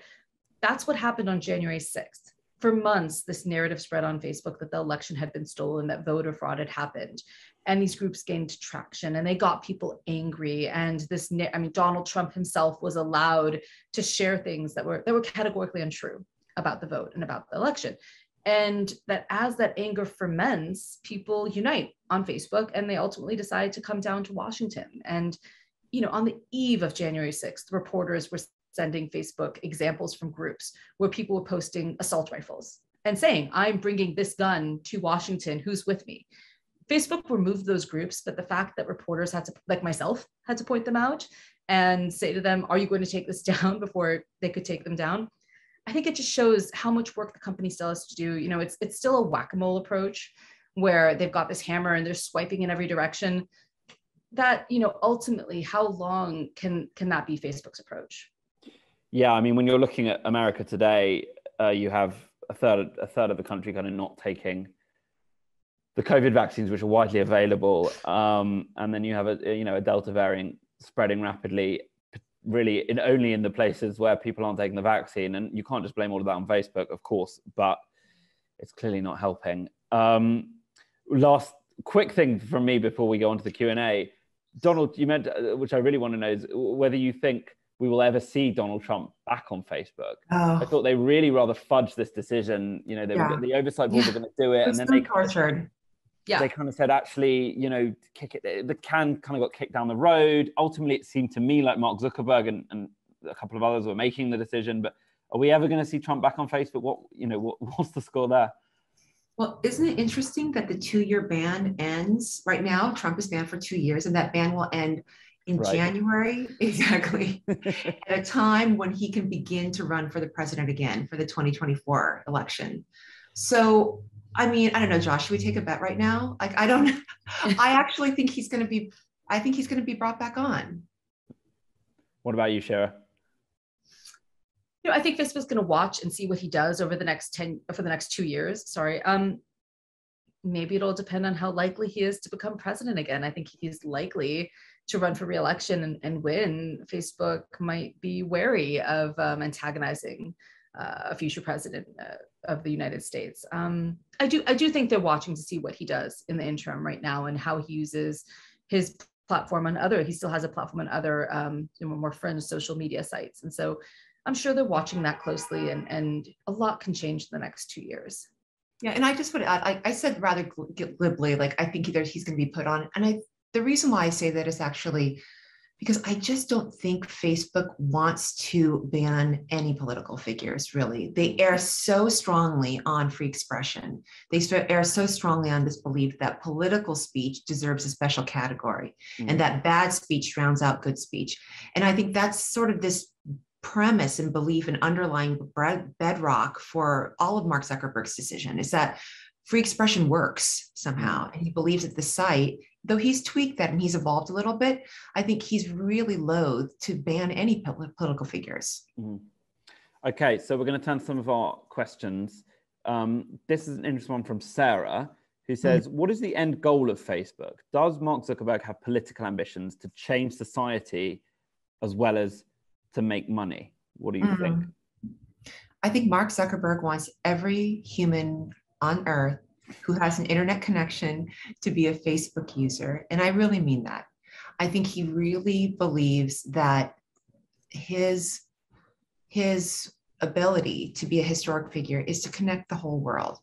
That's what happened on January 6th. For months, this narrative spread on Facebook that the election had been stolen, that voter fraud had happened. And these groups gained traction and they got people angry. And this, I mean, Donald Trump himself was allowed to share things that were that were categorically untrue about the vote and about the election and that as that anger ferments people unite on facebook and they ultimately decide to come down to washington and you know on the eve of january 6th reporters were sending facebook examples from groups where people were posting assault rifles and saying i'm bringing this gun to washington who's with me facebook removed those groups but the fact that reporters had to like myself had to point them out and say to them are you going to take this *laughs* down before they could take them down I think it just shows how much work the company still has to do. You know, it's it's still a whack-a-mole approach where they've got this hammer and they're swiping in every direction. That, you know, ultimately, how long can can that be Facebook's approach? Yeah, I mean, when you're looking at America today, uh, you have a third a third of the country kind of not taking the COVID vaccines, which are widely available, um, and then you have a you know a Delta variant spreading rapidly really in only in the places where people aren't taking the vaccine. And you can't just blame all of that on facebook of course but it's clearly not helping. Um, last quick thing from me before we go on to the q&a donald you meant uh, which i really want to know is whether you think we will ever see donald trump back on facebook oh. i thought they really rather fudged this decision you know they yeah. were, the oversight board yeah. were going to do it and then they tortured yeah. they kind of said actually you know kick it the can kind of got kicked down the road ultimately it seemed to me like mark zuckerberg and, and a couple of others were making the decision but are we ever going to see trump back on facebook what you know what, *laughs* what's the score there well, isn't it interesting that the two-year ban ends right now? Trump is banned for two years, and that ban will end in right. January, *laughs* exactly, *laughs* at a time when he can begin to run for the president again for the 2024 election. So I mean, I don't know, Josh, should we take a bet right now? Like, I don't, *laughs* I actually think he's going to be, I think he's going to be brought back on. What about you, Sheera? You know, I think Facebook's going to watch and see what he does over the next 10, for the next two years. Sorry. Um, maybe it'll depend on how likely he is to become president again. I think he's likely to run for reelection and, and win. Facebook might be wary of um, antagonizing uh, a future president uh, of the United States. Um, I do I do think they're watching to see what he does in the interim right now and how he uses his platform on other. He still has a platform on other um, more fringe social media sites, and so I'm sure they're watching that closely. And and a lot can change in the next two years. Yeah, and I just would add, I, I said rather glibly, like I think either he's going to be put on, and I the reason why I say that is actually because I just don't think Facebook wants to ban any political figures, really. They err so strongly on free expression. They err so strongly on this belief that political speech deserves a special category mm-hmm. and that bad speech drowns out good speech. And I think that's sort of this premise and belief and underlying bedrock for all of Mark Zuckerberg's decision is that free expression works somehow. And he believes that the site though he's tweaked that and he's evolved a little bit, I think he's really loath to ban any political figures. Mm-hmm. Okay, so we're going to turn to some of our questions. Um, this is an interesting one from Sarah, who mm-hmm. says, mm-hmm. "What is the end goal of Facebook? Does Mark Zuckerberg have political ambitions to change society as well as to make money? What do you mm-hmm. think?" I think Mark Zuckerberg wants every human on earth who has an internet connection to be a Facebook user. And I really mean that. I think he really believes that his, his ability to be a historic figure is to connect the whole world.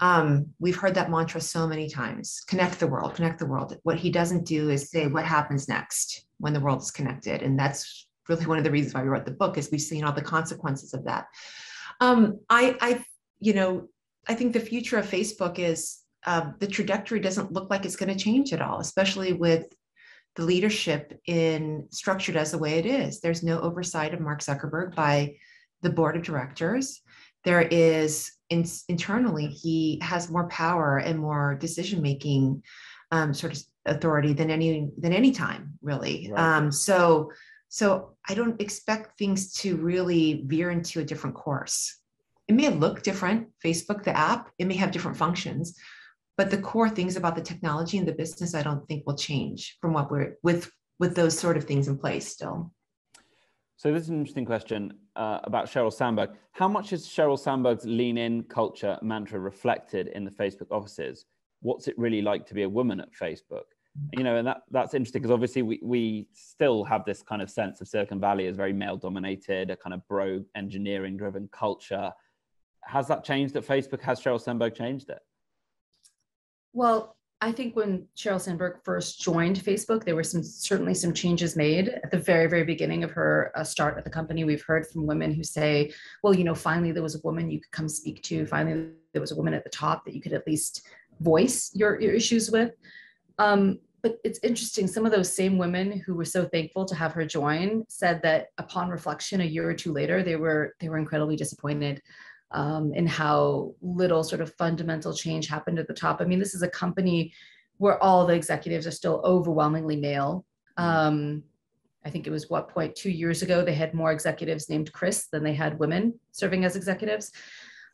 Um, we've heard that mantra so many times connect the world, connect the world. What he doesn't do is say what happens next when the world is connected. And that's really one of the reasons why we wrote the book is we've seen all the consequences of that. Um, I, I, you know, I think the future of Facebook is uh, the trajectory doesn't look like it's going to change at all, especially with the leadership in structured as the way it is. There's no oversight of Mark Zuckerberg by the board of directors. There is in, internally, he has more power and more decision making um, sort of authority than any than any time, really. Right. Um, so so I don't expect things to really veer into a different course. It may look different, Facebook, the app, it may have different functions, but the core things about the technology and the business, I don't think will change from what we're with with those sort of things in place still. So this is an interesting question uh, about Sheryl Sandberg. How much is Sheryl Sandberg's lean in culture mantra reflected in the Facebook offices? What's it really like to be a woman at Facebook? you know and that that's interesting because obviously we, we still have this kind of sense of silicon valley as very male dominated a kind of bro engineering driven culture has that changed at facebook has sheryl sandberg changed it? Well i think when sheryl sandberg first joined facebook there were some certainly some changes made. At the very very beginning of her uh, start at the company we've heard from women who say well you know finally there was a woman you could come speak to. Finally there was a woman at the top that you could at least voice your, your issues with. Um, but it's interesting. Some of those same women who were so thankful to have her join said that upon reflection, a year or two later, they were they were incredibly disappointed um, in how little sort of fundamental change happened at the top. I mean, this is a company where all the executives are still overwhelmingly male. Um, I think it was what point two years ago they had more executives named Chris than they had women serving as executives.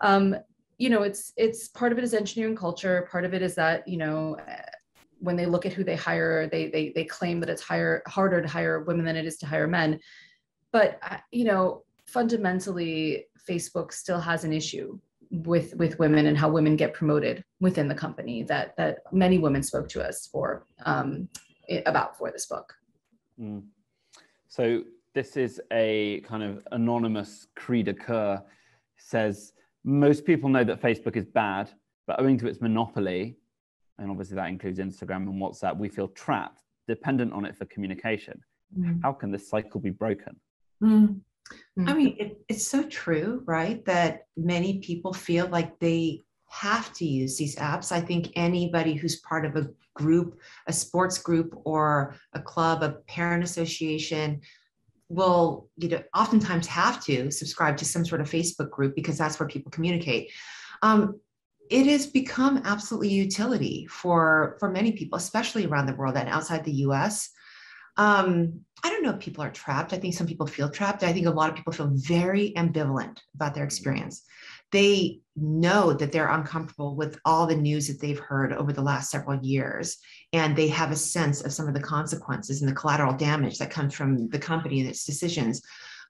Um, you know, it's it's part of it is engineering culture. Part of it is that you know when they look at who they hire, they they they claim that it's higher harder to hire women than it is to hire men. But uh, you know, fundamentally, Facebook still has an issue with with women and how women get promoted within the company that that many women spoke to us for um, about for this book. Mm. So this is a kind of anonymous cri de coeur says most people know that Facebook is bad, but owing to its monopoly, and obviously that includes Instagram and WhatsApp, we feel trapped, dependent on it for communication. Mm. How can this cycle be broken? Mm. I mean, it, it's so true, right? That many people feel like they have to use these apps. I think anybody who's part of a group, a sports group, or a club, a parent association, will you know oftentimes have to subscribe to some sort of Facebook group because that's where people communicate. Um, it has become absolutely utility for for many people, especially around the world and outside the U.S. Um, I don't know if people are trapped. I think some people feel trapped. I think a lot of people feel very ambivalent about their experience. They know that they're uncomfortable with all the news that they've heard over the last several years, and they have a sense of some of the consequences and the collateral damage that comes from the company and its decisions.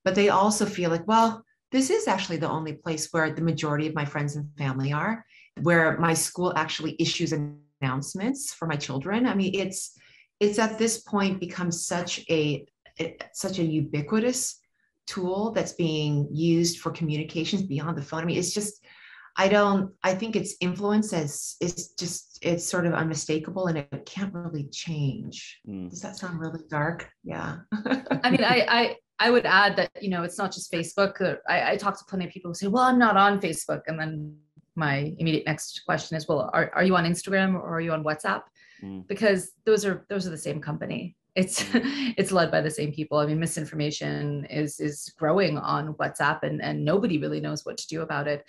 But they also feel like, well, this is actually the only place where the majority of my friends and family are where my school actually issues announcements for my children. I mean, it's it's at this point become such a such a ubiquitous tool that's being used for communications beyond the phone. I mean, it's just I don't I think its influence as is just it's sort of unmistakable and it can't really change. Mm. Does that sound really dark? Yeah. I mean, I I I would add that you know it's not just Facebook. I, I talk to plenty of people who say, "Well, I'm not on Facebook," and then my immediate next question is well are, are you on instagram or are you on whatsapp mm. because those are those are the same company. It's mm. *laughs* it's led by the same people. I mean misinformation is is growing on whatsapp and and nobody really knows what to do about it.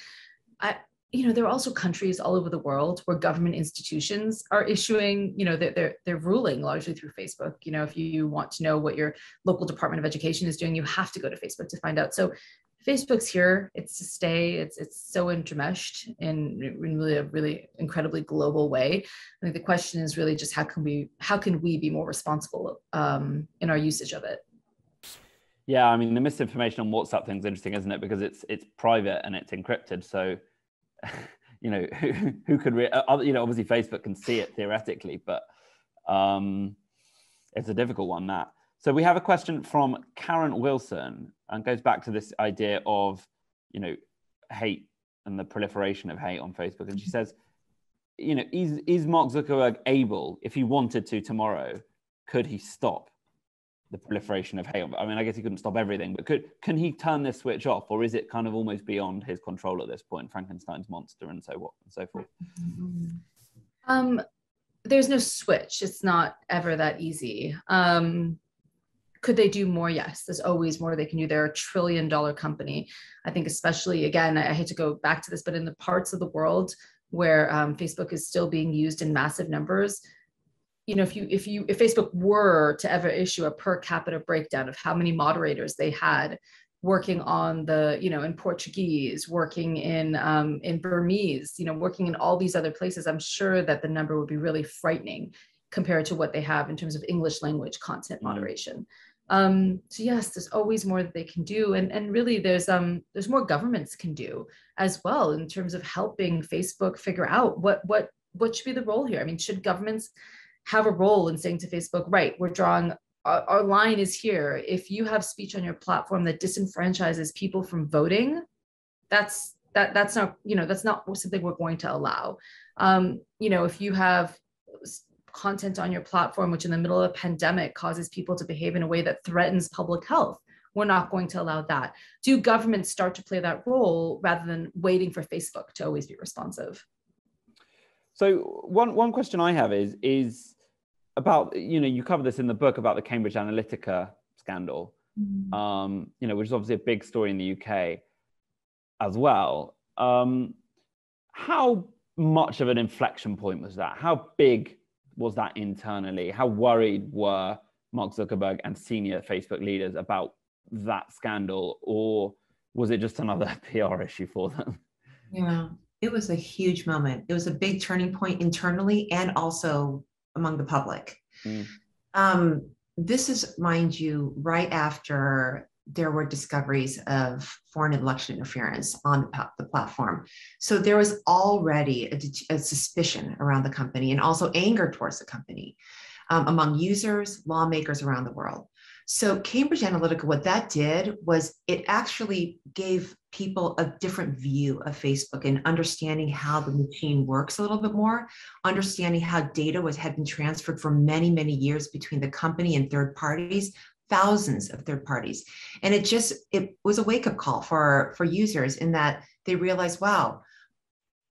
I you know there are also countries all over the world where government institutions are issuing you know they're, they're they're ruling largely through facebook. You know if you want to know what your local department of education is doing you have to go to facebook to find out. So facebook's here. It's to stay. It's it's so intermeshed in, in really a really incredibly global way. I think the question is really just how can we how can we be more responsible um, in our usage of it? Yeah i mean the misinformation on whatsapp thing's interesting isn't it? Because it's it's private and it's encrypted. So *laughs* you know, who, who could, re- uh, you know, obviously Facebook can see it theoretically, but um, it's a difficult one that. So we have a question from Karen Wilson and goes back to this idea of, you know, hate and the proliferation of hate on Facebook. And she says, you know, is, is Mark Zuckerberg able, if he wanted to tomorrow, could he stop the proliferation of hate. I mean, I guess he couldn't stop everything, but could can he turn this switch off, or is it kind of almost beyond his control at this point? Frankenstein's monster and so what and so forth. Um, there's no switch. It's not ever that easy. Um, could they do more? Yes, there's always more they can do. They're a trillion dollar company. I think, especially again, I hate to go back to this, but in the parts of the world where um, Facebook is still being used in massive numbers, you know if you if you if facebook were to ever issue a per capita breakdown of how many moderators they had working on the you know in portuguese working in um, in burmese you know working in all these other places i'm sure that the number would be really frightening compared to what they have in terms of english language content mm. moderation um, so yes there's always more that they can do and and really there's um there's more governments can do as well in terms of helping facebook figure out what what what should be the role here i mean should governments have a role in saying to Facebook, right, we're drawing our, our line is here. If you have speech on your platform that disenfranchises people from voting, that's that that's not you know that's not something we're going to allow. Um, you know, if you have content on your platform which in the middle of a pandemic causes people to behave in a way that threatens public health we're not going to allow that do governments start to play that role rather than waiting for facebook to always be responsive so one one question I have is is about you know you cover this in the book about the Cambridge Analytica scandal, mm-hmm. um, you know, which is obviously a big story in the UK as well. Um, how much of an inflection point was that? How big was that internally? How worried were Mark Zuckerberg and senior Facebook leaders about that scandal, or was it just another *laughs* PR issue for them? Yeah, it was a huge moment. It was a big turning point internally and also among the public. Mm. Um, this is, mind you, right after there were discoveries of foreign election interference on the, the platform. So there was already a, a, suspicion around the company and also anger towards the company um, among users, lawmakers around the world. So, Cambridge Analytica, what that did was it actually gave people a different view of Facebook and understanding how the machine works a little bit more, understanding how data was had been transferred for many, many years between the company and third parties, thousands of third parties. And it just it was a wake-up call for, for users in that they realized, wow,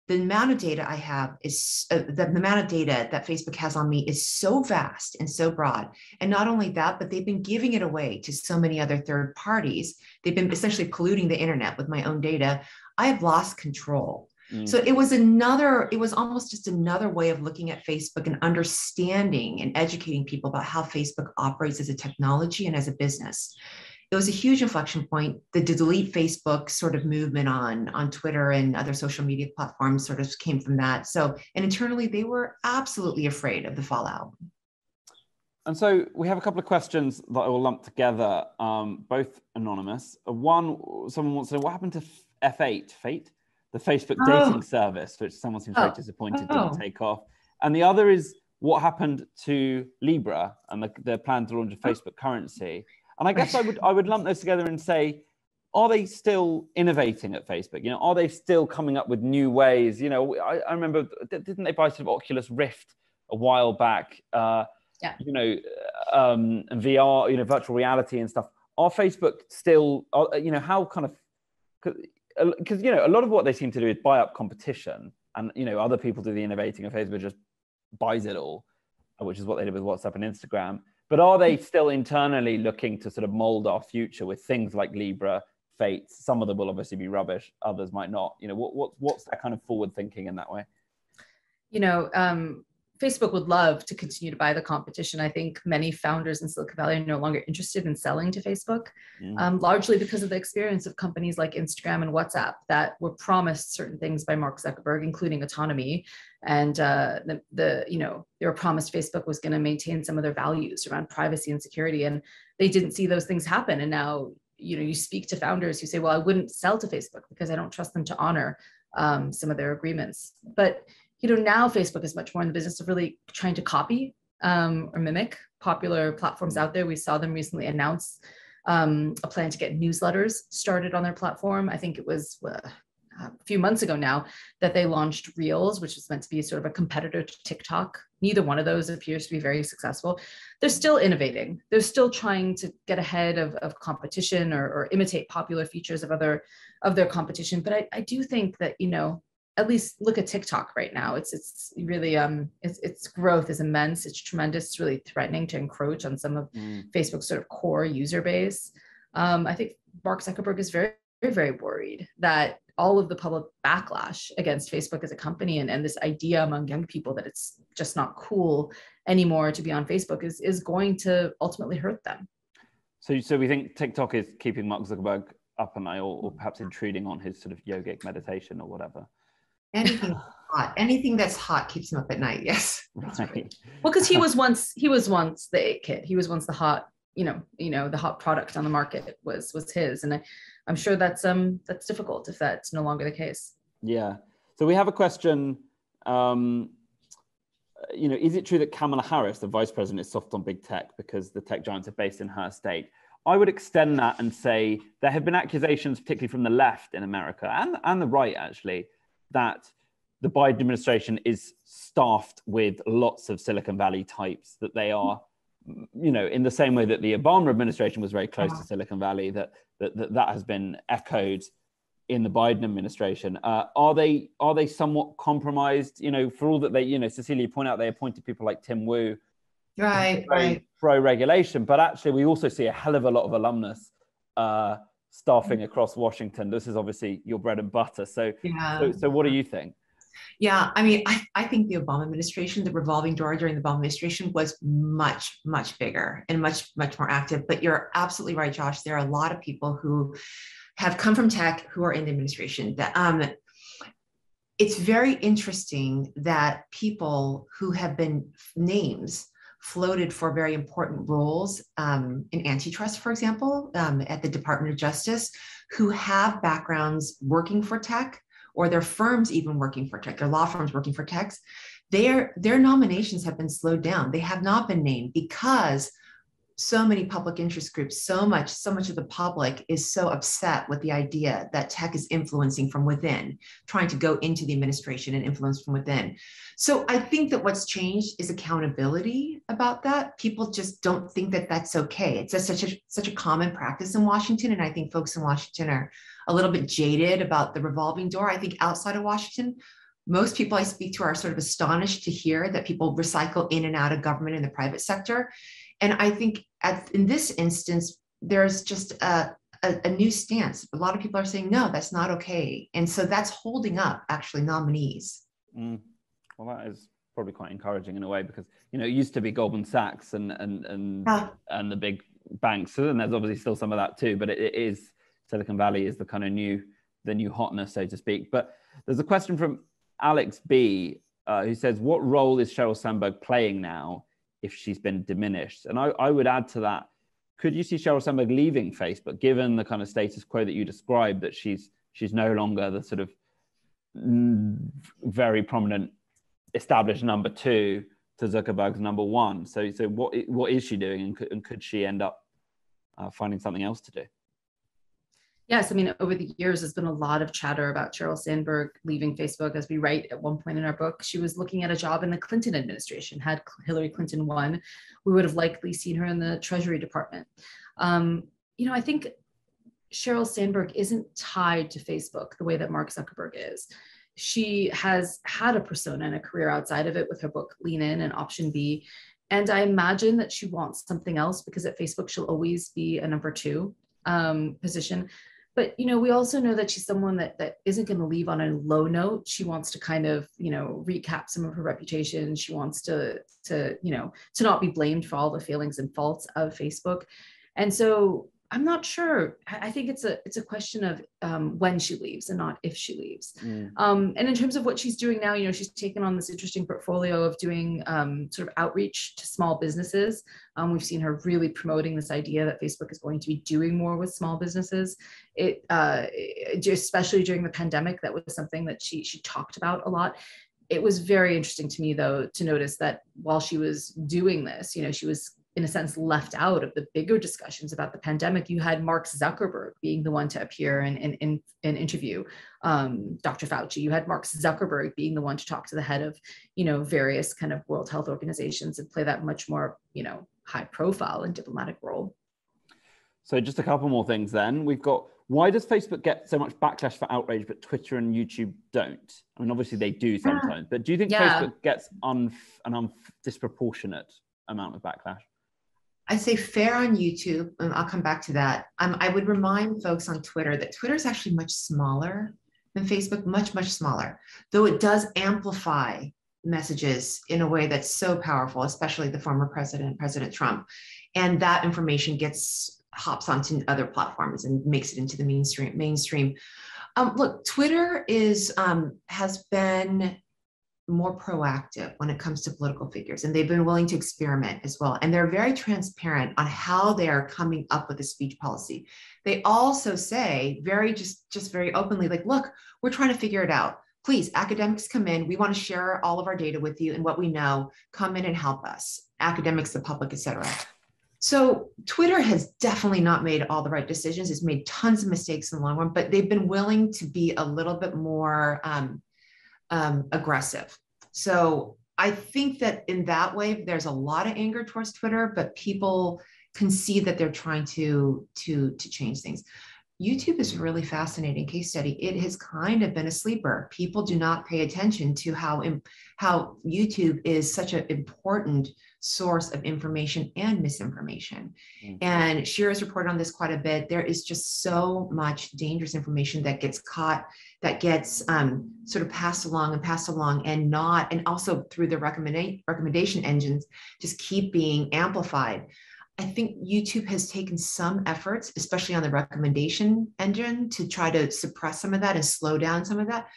the amount of data I have is uh, the, amount of data that Facebook has on me is so vast and so broad. And not only that, but they've been giving it away to so many other third parties. They've been essentially polluting the internet with my own data. I have lost control. Mm. So it was another, it was almost just another way of looking at Facebook and understanding and educating people about how Facebook operates as a technology and as a business it was a huge inflection point. The delete Facebook sort of movement on, on Twitter and other social media platforms sort of came from that. So, and internally, they were absolutely afraid of the fallout. And so we have a couple of questions that I will lump together, um, both anonymous. One, someone wants to know what happened to F8, Fate, the Facebook oh. dating service, which someone seems oh. very disappointed oh. didn't take off. And the other is what happened to Libra and the, their plan to launch a oh. Facebook currency. And I guess I would *laughs* I would lump those together and say, are they still innovating at Facebook? You know, are they still coming up with new ways? You know, I, I remember didn't they buy sort of Oculus Rift a while back? Uh, yeah. You know, um, and VR, you know, virtual reality and stuff. Are Facebook still? Are, you know, how kind of because you know a lot of what they seem to do is buy up competition, and you know other people do the innovating, and Facebook just buys it all, which is what they did with WhatsApp and Instagram. But are they still internally looking to sort of mold our future with things like Libra, fates. Some of them will obviously be rubbish, others might not. You know, what, what what's that kind of forward thinking in that way? You know, um, Facebook would love to continue to buy the competition. I think many founders in Silicon Valley are no longer interested in selling to Facebook, mm. um, largely because of the experience of companies like Instagram and WhatsApp that were promised certain things by Mark Zuckerberg, including autonomy, and uh, the, the you know they were promised Facebook was going to maintain some of their values around privacy and security, and they didn't see those things happen. And now you know you speak to founders who say, "Well, I wouldn't sell to Facebook because I don't trust them to honor um, some of their agreements," but you know, now Facebook is much more in the business of really trying to copy um, or mimic popular platforms out there. We saw them recently announce um, a plan to get newsletters started on their platform. I think it was uh, a few months ago now that they launched Reels, which was meant to be sort of a competitor to TikTok. Neither one of those appears to be very successful. They're still innovating. They're still trying to get ahead of, of competition or, or imitate popular features of other of their competition. But I, I do think that, you know, at least look at TikTok right now. It's it's really um its its growth is immense. It's tremendous. It's really threatening to encroach on some of mm. Facebook's sort of core user base. Um, I think Mark Zuckerberg is very very very worried that all of the public backlash against Facebook as a company and, and this idea among young people that it's just not cool anymore to be on Facebook is is going to ultimately hurt them. So so we think TikTok is keeping Mark Zuckerberg up at night or, or perhaps intruding on his sort of yogic meditation or whatever. Anything *sighs* hot, anything that's hot keeps him up at night. *laughs* Yes. Right. Well, because he was once he was once the it kid. He was once the hot, you know, you know, the hot product on the market was was his, and I, I'm sure that's um that's difficult if that's no longer the case. Yeah. So we have a question. Um, you know, is it true that Kamala Harris, the vice president, is soft on big tech because the tech giants are based in her state? I would extend that and say there have been accusations, particularly from the left in America and, and the right, actually, that the Biden administration is staffed with lots of Silicon Valley types, that they are, you know, in the same way that the Obama administration was very close to Silicon Valley, that that, that, that has been echoed in the Biden administration. Uh, are they are they somewhat compromised? You know, for all that they, you know, Cecilia point out they appointed people like Tim Wu, right, right, pro regulation, but actually we also see a hell of a lot of alumnus uh, staffing across Washington. This is obviously your bread and butter. So, yeah. so, so what do you think? Yeah, I mean, I, I think the Obama administration, the revolving door during the Obama administration was much, much bigger and much, much more active. But you're absolutely right, Josh. There are a lot of people who have come from tech who are in the administration. That um, it's very interesting that people who have been names floated for very important roles um, in antitrust, for example, um, at the Department of Justice, who have backgrounds working for tech or their firms even working for tech, their law firms working for techs, their, their nominations have been slowed down. They have not been named because so many public interest groups, so much, so much of the public is so upset with the idea that tech is influencing from within, trying to go into the administration and influence from within. So I think that what's changed is accountability about that. People just don't think that that's okay. It's a, such a such a common practice in Washington, and I think folks in Washington are a little bit jaded about the revolving door. I think outside of Washington, most people I speak to are sort of astonished to hear that people recycle in and out of government in the private sector. And I think at, in this instance, there's just a, a, a, new stance. A lot of people are saying, no, that's not okay. And so that's holding up actually nominees. Mm. Well, that is probably quite encouraging in a way because, you know, it used to be Goldman Sachs and, and, and, and the big banks. And there's obviously still some of that too, but it, it is Silicon Valley is the kind of new, the new hotness, so to speak. But there's a question from Alex B, uh, who says, what role is Sheryl Sandberg playing now if she's been diminished. And I, I would add to that, could you see Sheryl Sandberg leaving Facebook, given the kind of status quo that you described, that she's she's no longer the sort of very prominent established number two to Zuckerberg's number one. So, so what what is she doing, and could, and could she end up uh, finding something else to do? Yes, I mean, over the years, there's been a lot of chatter about Sheryl Sandberg leaving Facebook. As we write at one point in our book, she was looking at a job in the Clinton administration. Had Hillary Clinton won, we would have likely seen her in the Treasury Department. Um, you know, I think Sheryl Sandberg isn't tied to Facebook the way that Mark Zuckerberg is. She has had a persona and a career outside of it with her book Lean In and Option B. And I imagine that she wants something else because at Facebook, she'll always be a number two um, position but you know we also know that she's someone that that isn't going to leave on a low note. She wants to kind of you know recap some of her reputation. She wants to to you know to not be blamed for all the failings and faults of facebook. And so I'm not sure. I think it's a it's a question of um, when she leaves and not if she leaves. Mm. Um, and in terms of what she's doing now, you know, she's taken on this interesting portfolio of doing um, sort of outreach to small businesses. Um, we've seen her really promoting this idea that Facebook is going to be doing more with small businesses. It uh, especially during the pandemic, that was something that she she talked about a lot it was very interesting to me though to notice that while she was doing this you know she was in a sense left out of the bigger discussions about the pandemic. You had mark zuckerberg being the one to appear and, and, and, and interview um, dr fauci. You had mark zuckerberg being the one to talk to the head of you know various kind of world health organizations and play that much more you know high profile and diplomatic role. So just a couple more things then. We've got why does facebook get so much backlash for outrage but twitter and youtube don't? I mean obviously they do sometimes yeah. but do you think yeah. facebook gets un- an un- disproportionate amount of backlash I say fair on YouTube, and I'll come back to that. Um, I would remind folks on Twitter that Twitter is actually much smaller than Facebook, much, much smaller, though it does amplify messages in a way that's so powerful, especially the former president, President Trump. And that information gets hops onto other platforms and makes it into the mainstream. Mainstream. Um, look, Twitter is um, has been more proactive when it comes to political figures and they've been willing to experiment as well and they're very transparent on how they are coming up with a speech policy. They also say very just just very openly like look we're trying to figure it out. Please academics come in. We want to share all of our data with you and what we know. Come in and help us. Academics the public etc so twitter has definitely not made all the right decisions. It's made tons of mistakes in the long run but they've been willing to be a little bit more um, um, aggressive. So I think that in that way, there's a lot of anger towards Twitter, but people can see that they're trying to to to change things. YouTube is a really fascinating case study. It has kind of been a sleeper. People do not pay attention to how how YouTube is such an important source of information and misinformation. Mm-hmm. And Sheera's reported on this quite a bit. There is just so much dangerous information that gets caught, that gets um, sort of passed along and passed along, and not, and also through the recommendation recommendation engines, just keep being amplified. I think YouTube has taken some efforts, especially on the recommendation engine, to try to suppress some of that and slow down some of that.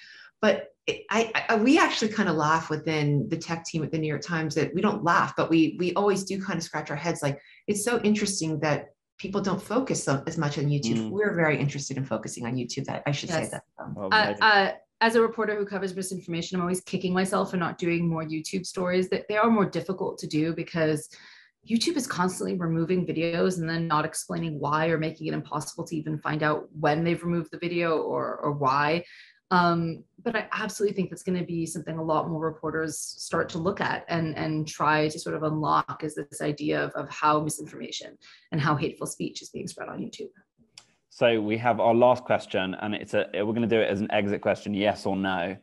But I, I, we actually kind of laugh within the tech team at the New York Times that we don't laugh, but we we always do kind of scratch our heads. Like it's so interesting that people don't focus so, as much on YouTube. Mm. We're very interested in focusing on YouTube. That I should yes. say that. Oh, uh, uh, as a reporter who covers misinformation, I'm always kicking myself for not doing more YouTube stories. That they are more difficult to do because YouTube is constantly removing videos and then not explaining why or making it impossible to even find out when they've removed the video or or why. Um, but I absolutely think that's going to be something a lot more reporters start to look at and, and try to sort of unlock is this idea of, of how misinformation and how hateful speech is being spread on YouTube. So we have our last question, and it's a we're going to do it as an exit question, yes or no,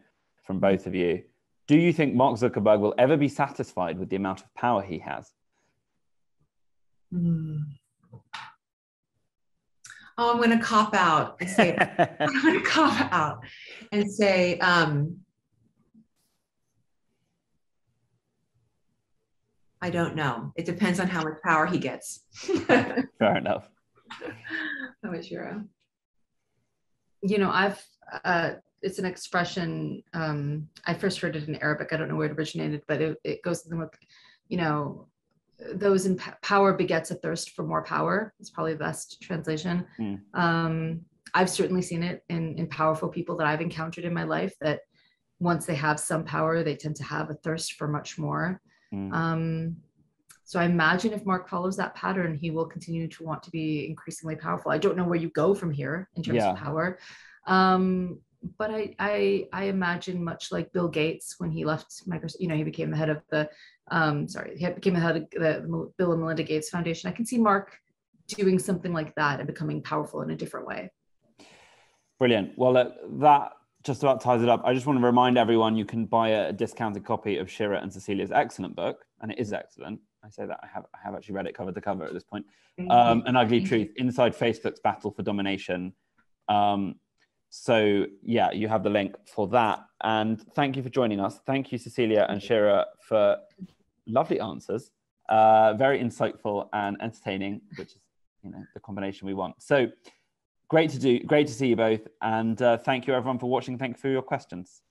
from both of you. Do you think Mark Zuckerberg will ever be satisfied with the amount of power he has? Mm oh, I'm going to cop out and say, *laughs* I'm going to cop out and say, um, I don't know. It depends on how much power he gets. *laughs* Fair enough. How much Sheera? You know, I've, uh, it's an expression, um, I first heard it in Arabic. I don't know where it originated, but it, it goes something like, you know, those in power begets a thirst for more power. It's probably the best translation. Mm. Um, I've certainly seen it in, in powerful people that I've encountered in my life that once they have some power, they tend to have a thirst for much more. Mm. Um, so I imagine if Mark follows that pattern, he will continue to want to be increasingly powerful. I don't know where you go from here in terms yeah. of power. Um, but I, I, I imagine much like Bill Gates when he left Microsoft, you know, he became the head of the um, sorry, he became the head of the Bill and Melinda Gates Foundation. I can see Mark doing something like that and becoming powerful in a different way. Brilliant. Well, uh, that just about ties it up. I just want to remind everyone you can buy a discounted copy of Sheera and Cecilia's excellent book, and it is excellent. I say that I have I have actually read it cover to cover at this point. Um, An Ugly Truth: Inside Facebook's Battle for Domination. Um, so yeah, you have the link for that. And thank you for joining us. Thank you, Cecilia and Sheera, for lovely answers. Uh, very insightful and entertaining, which is you know the combination we want. So great to do, great to see you both, and uh, thank you everyone for watching. Thank you for your questions.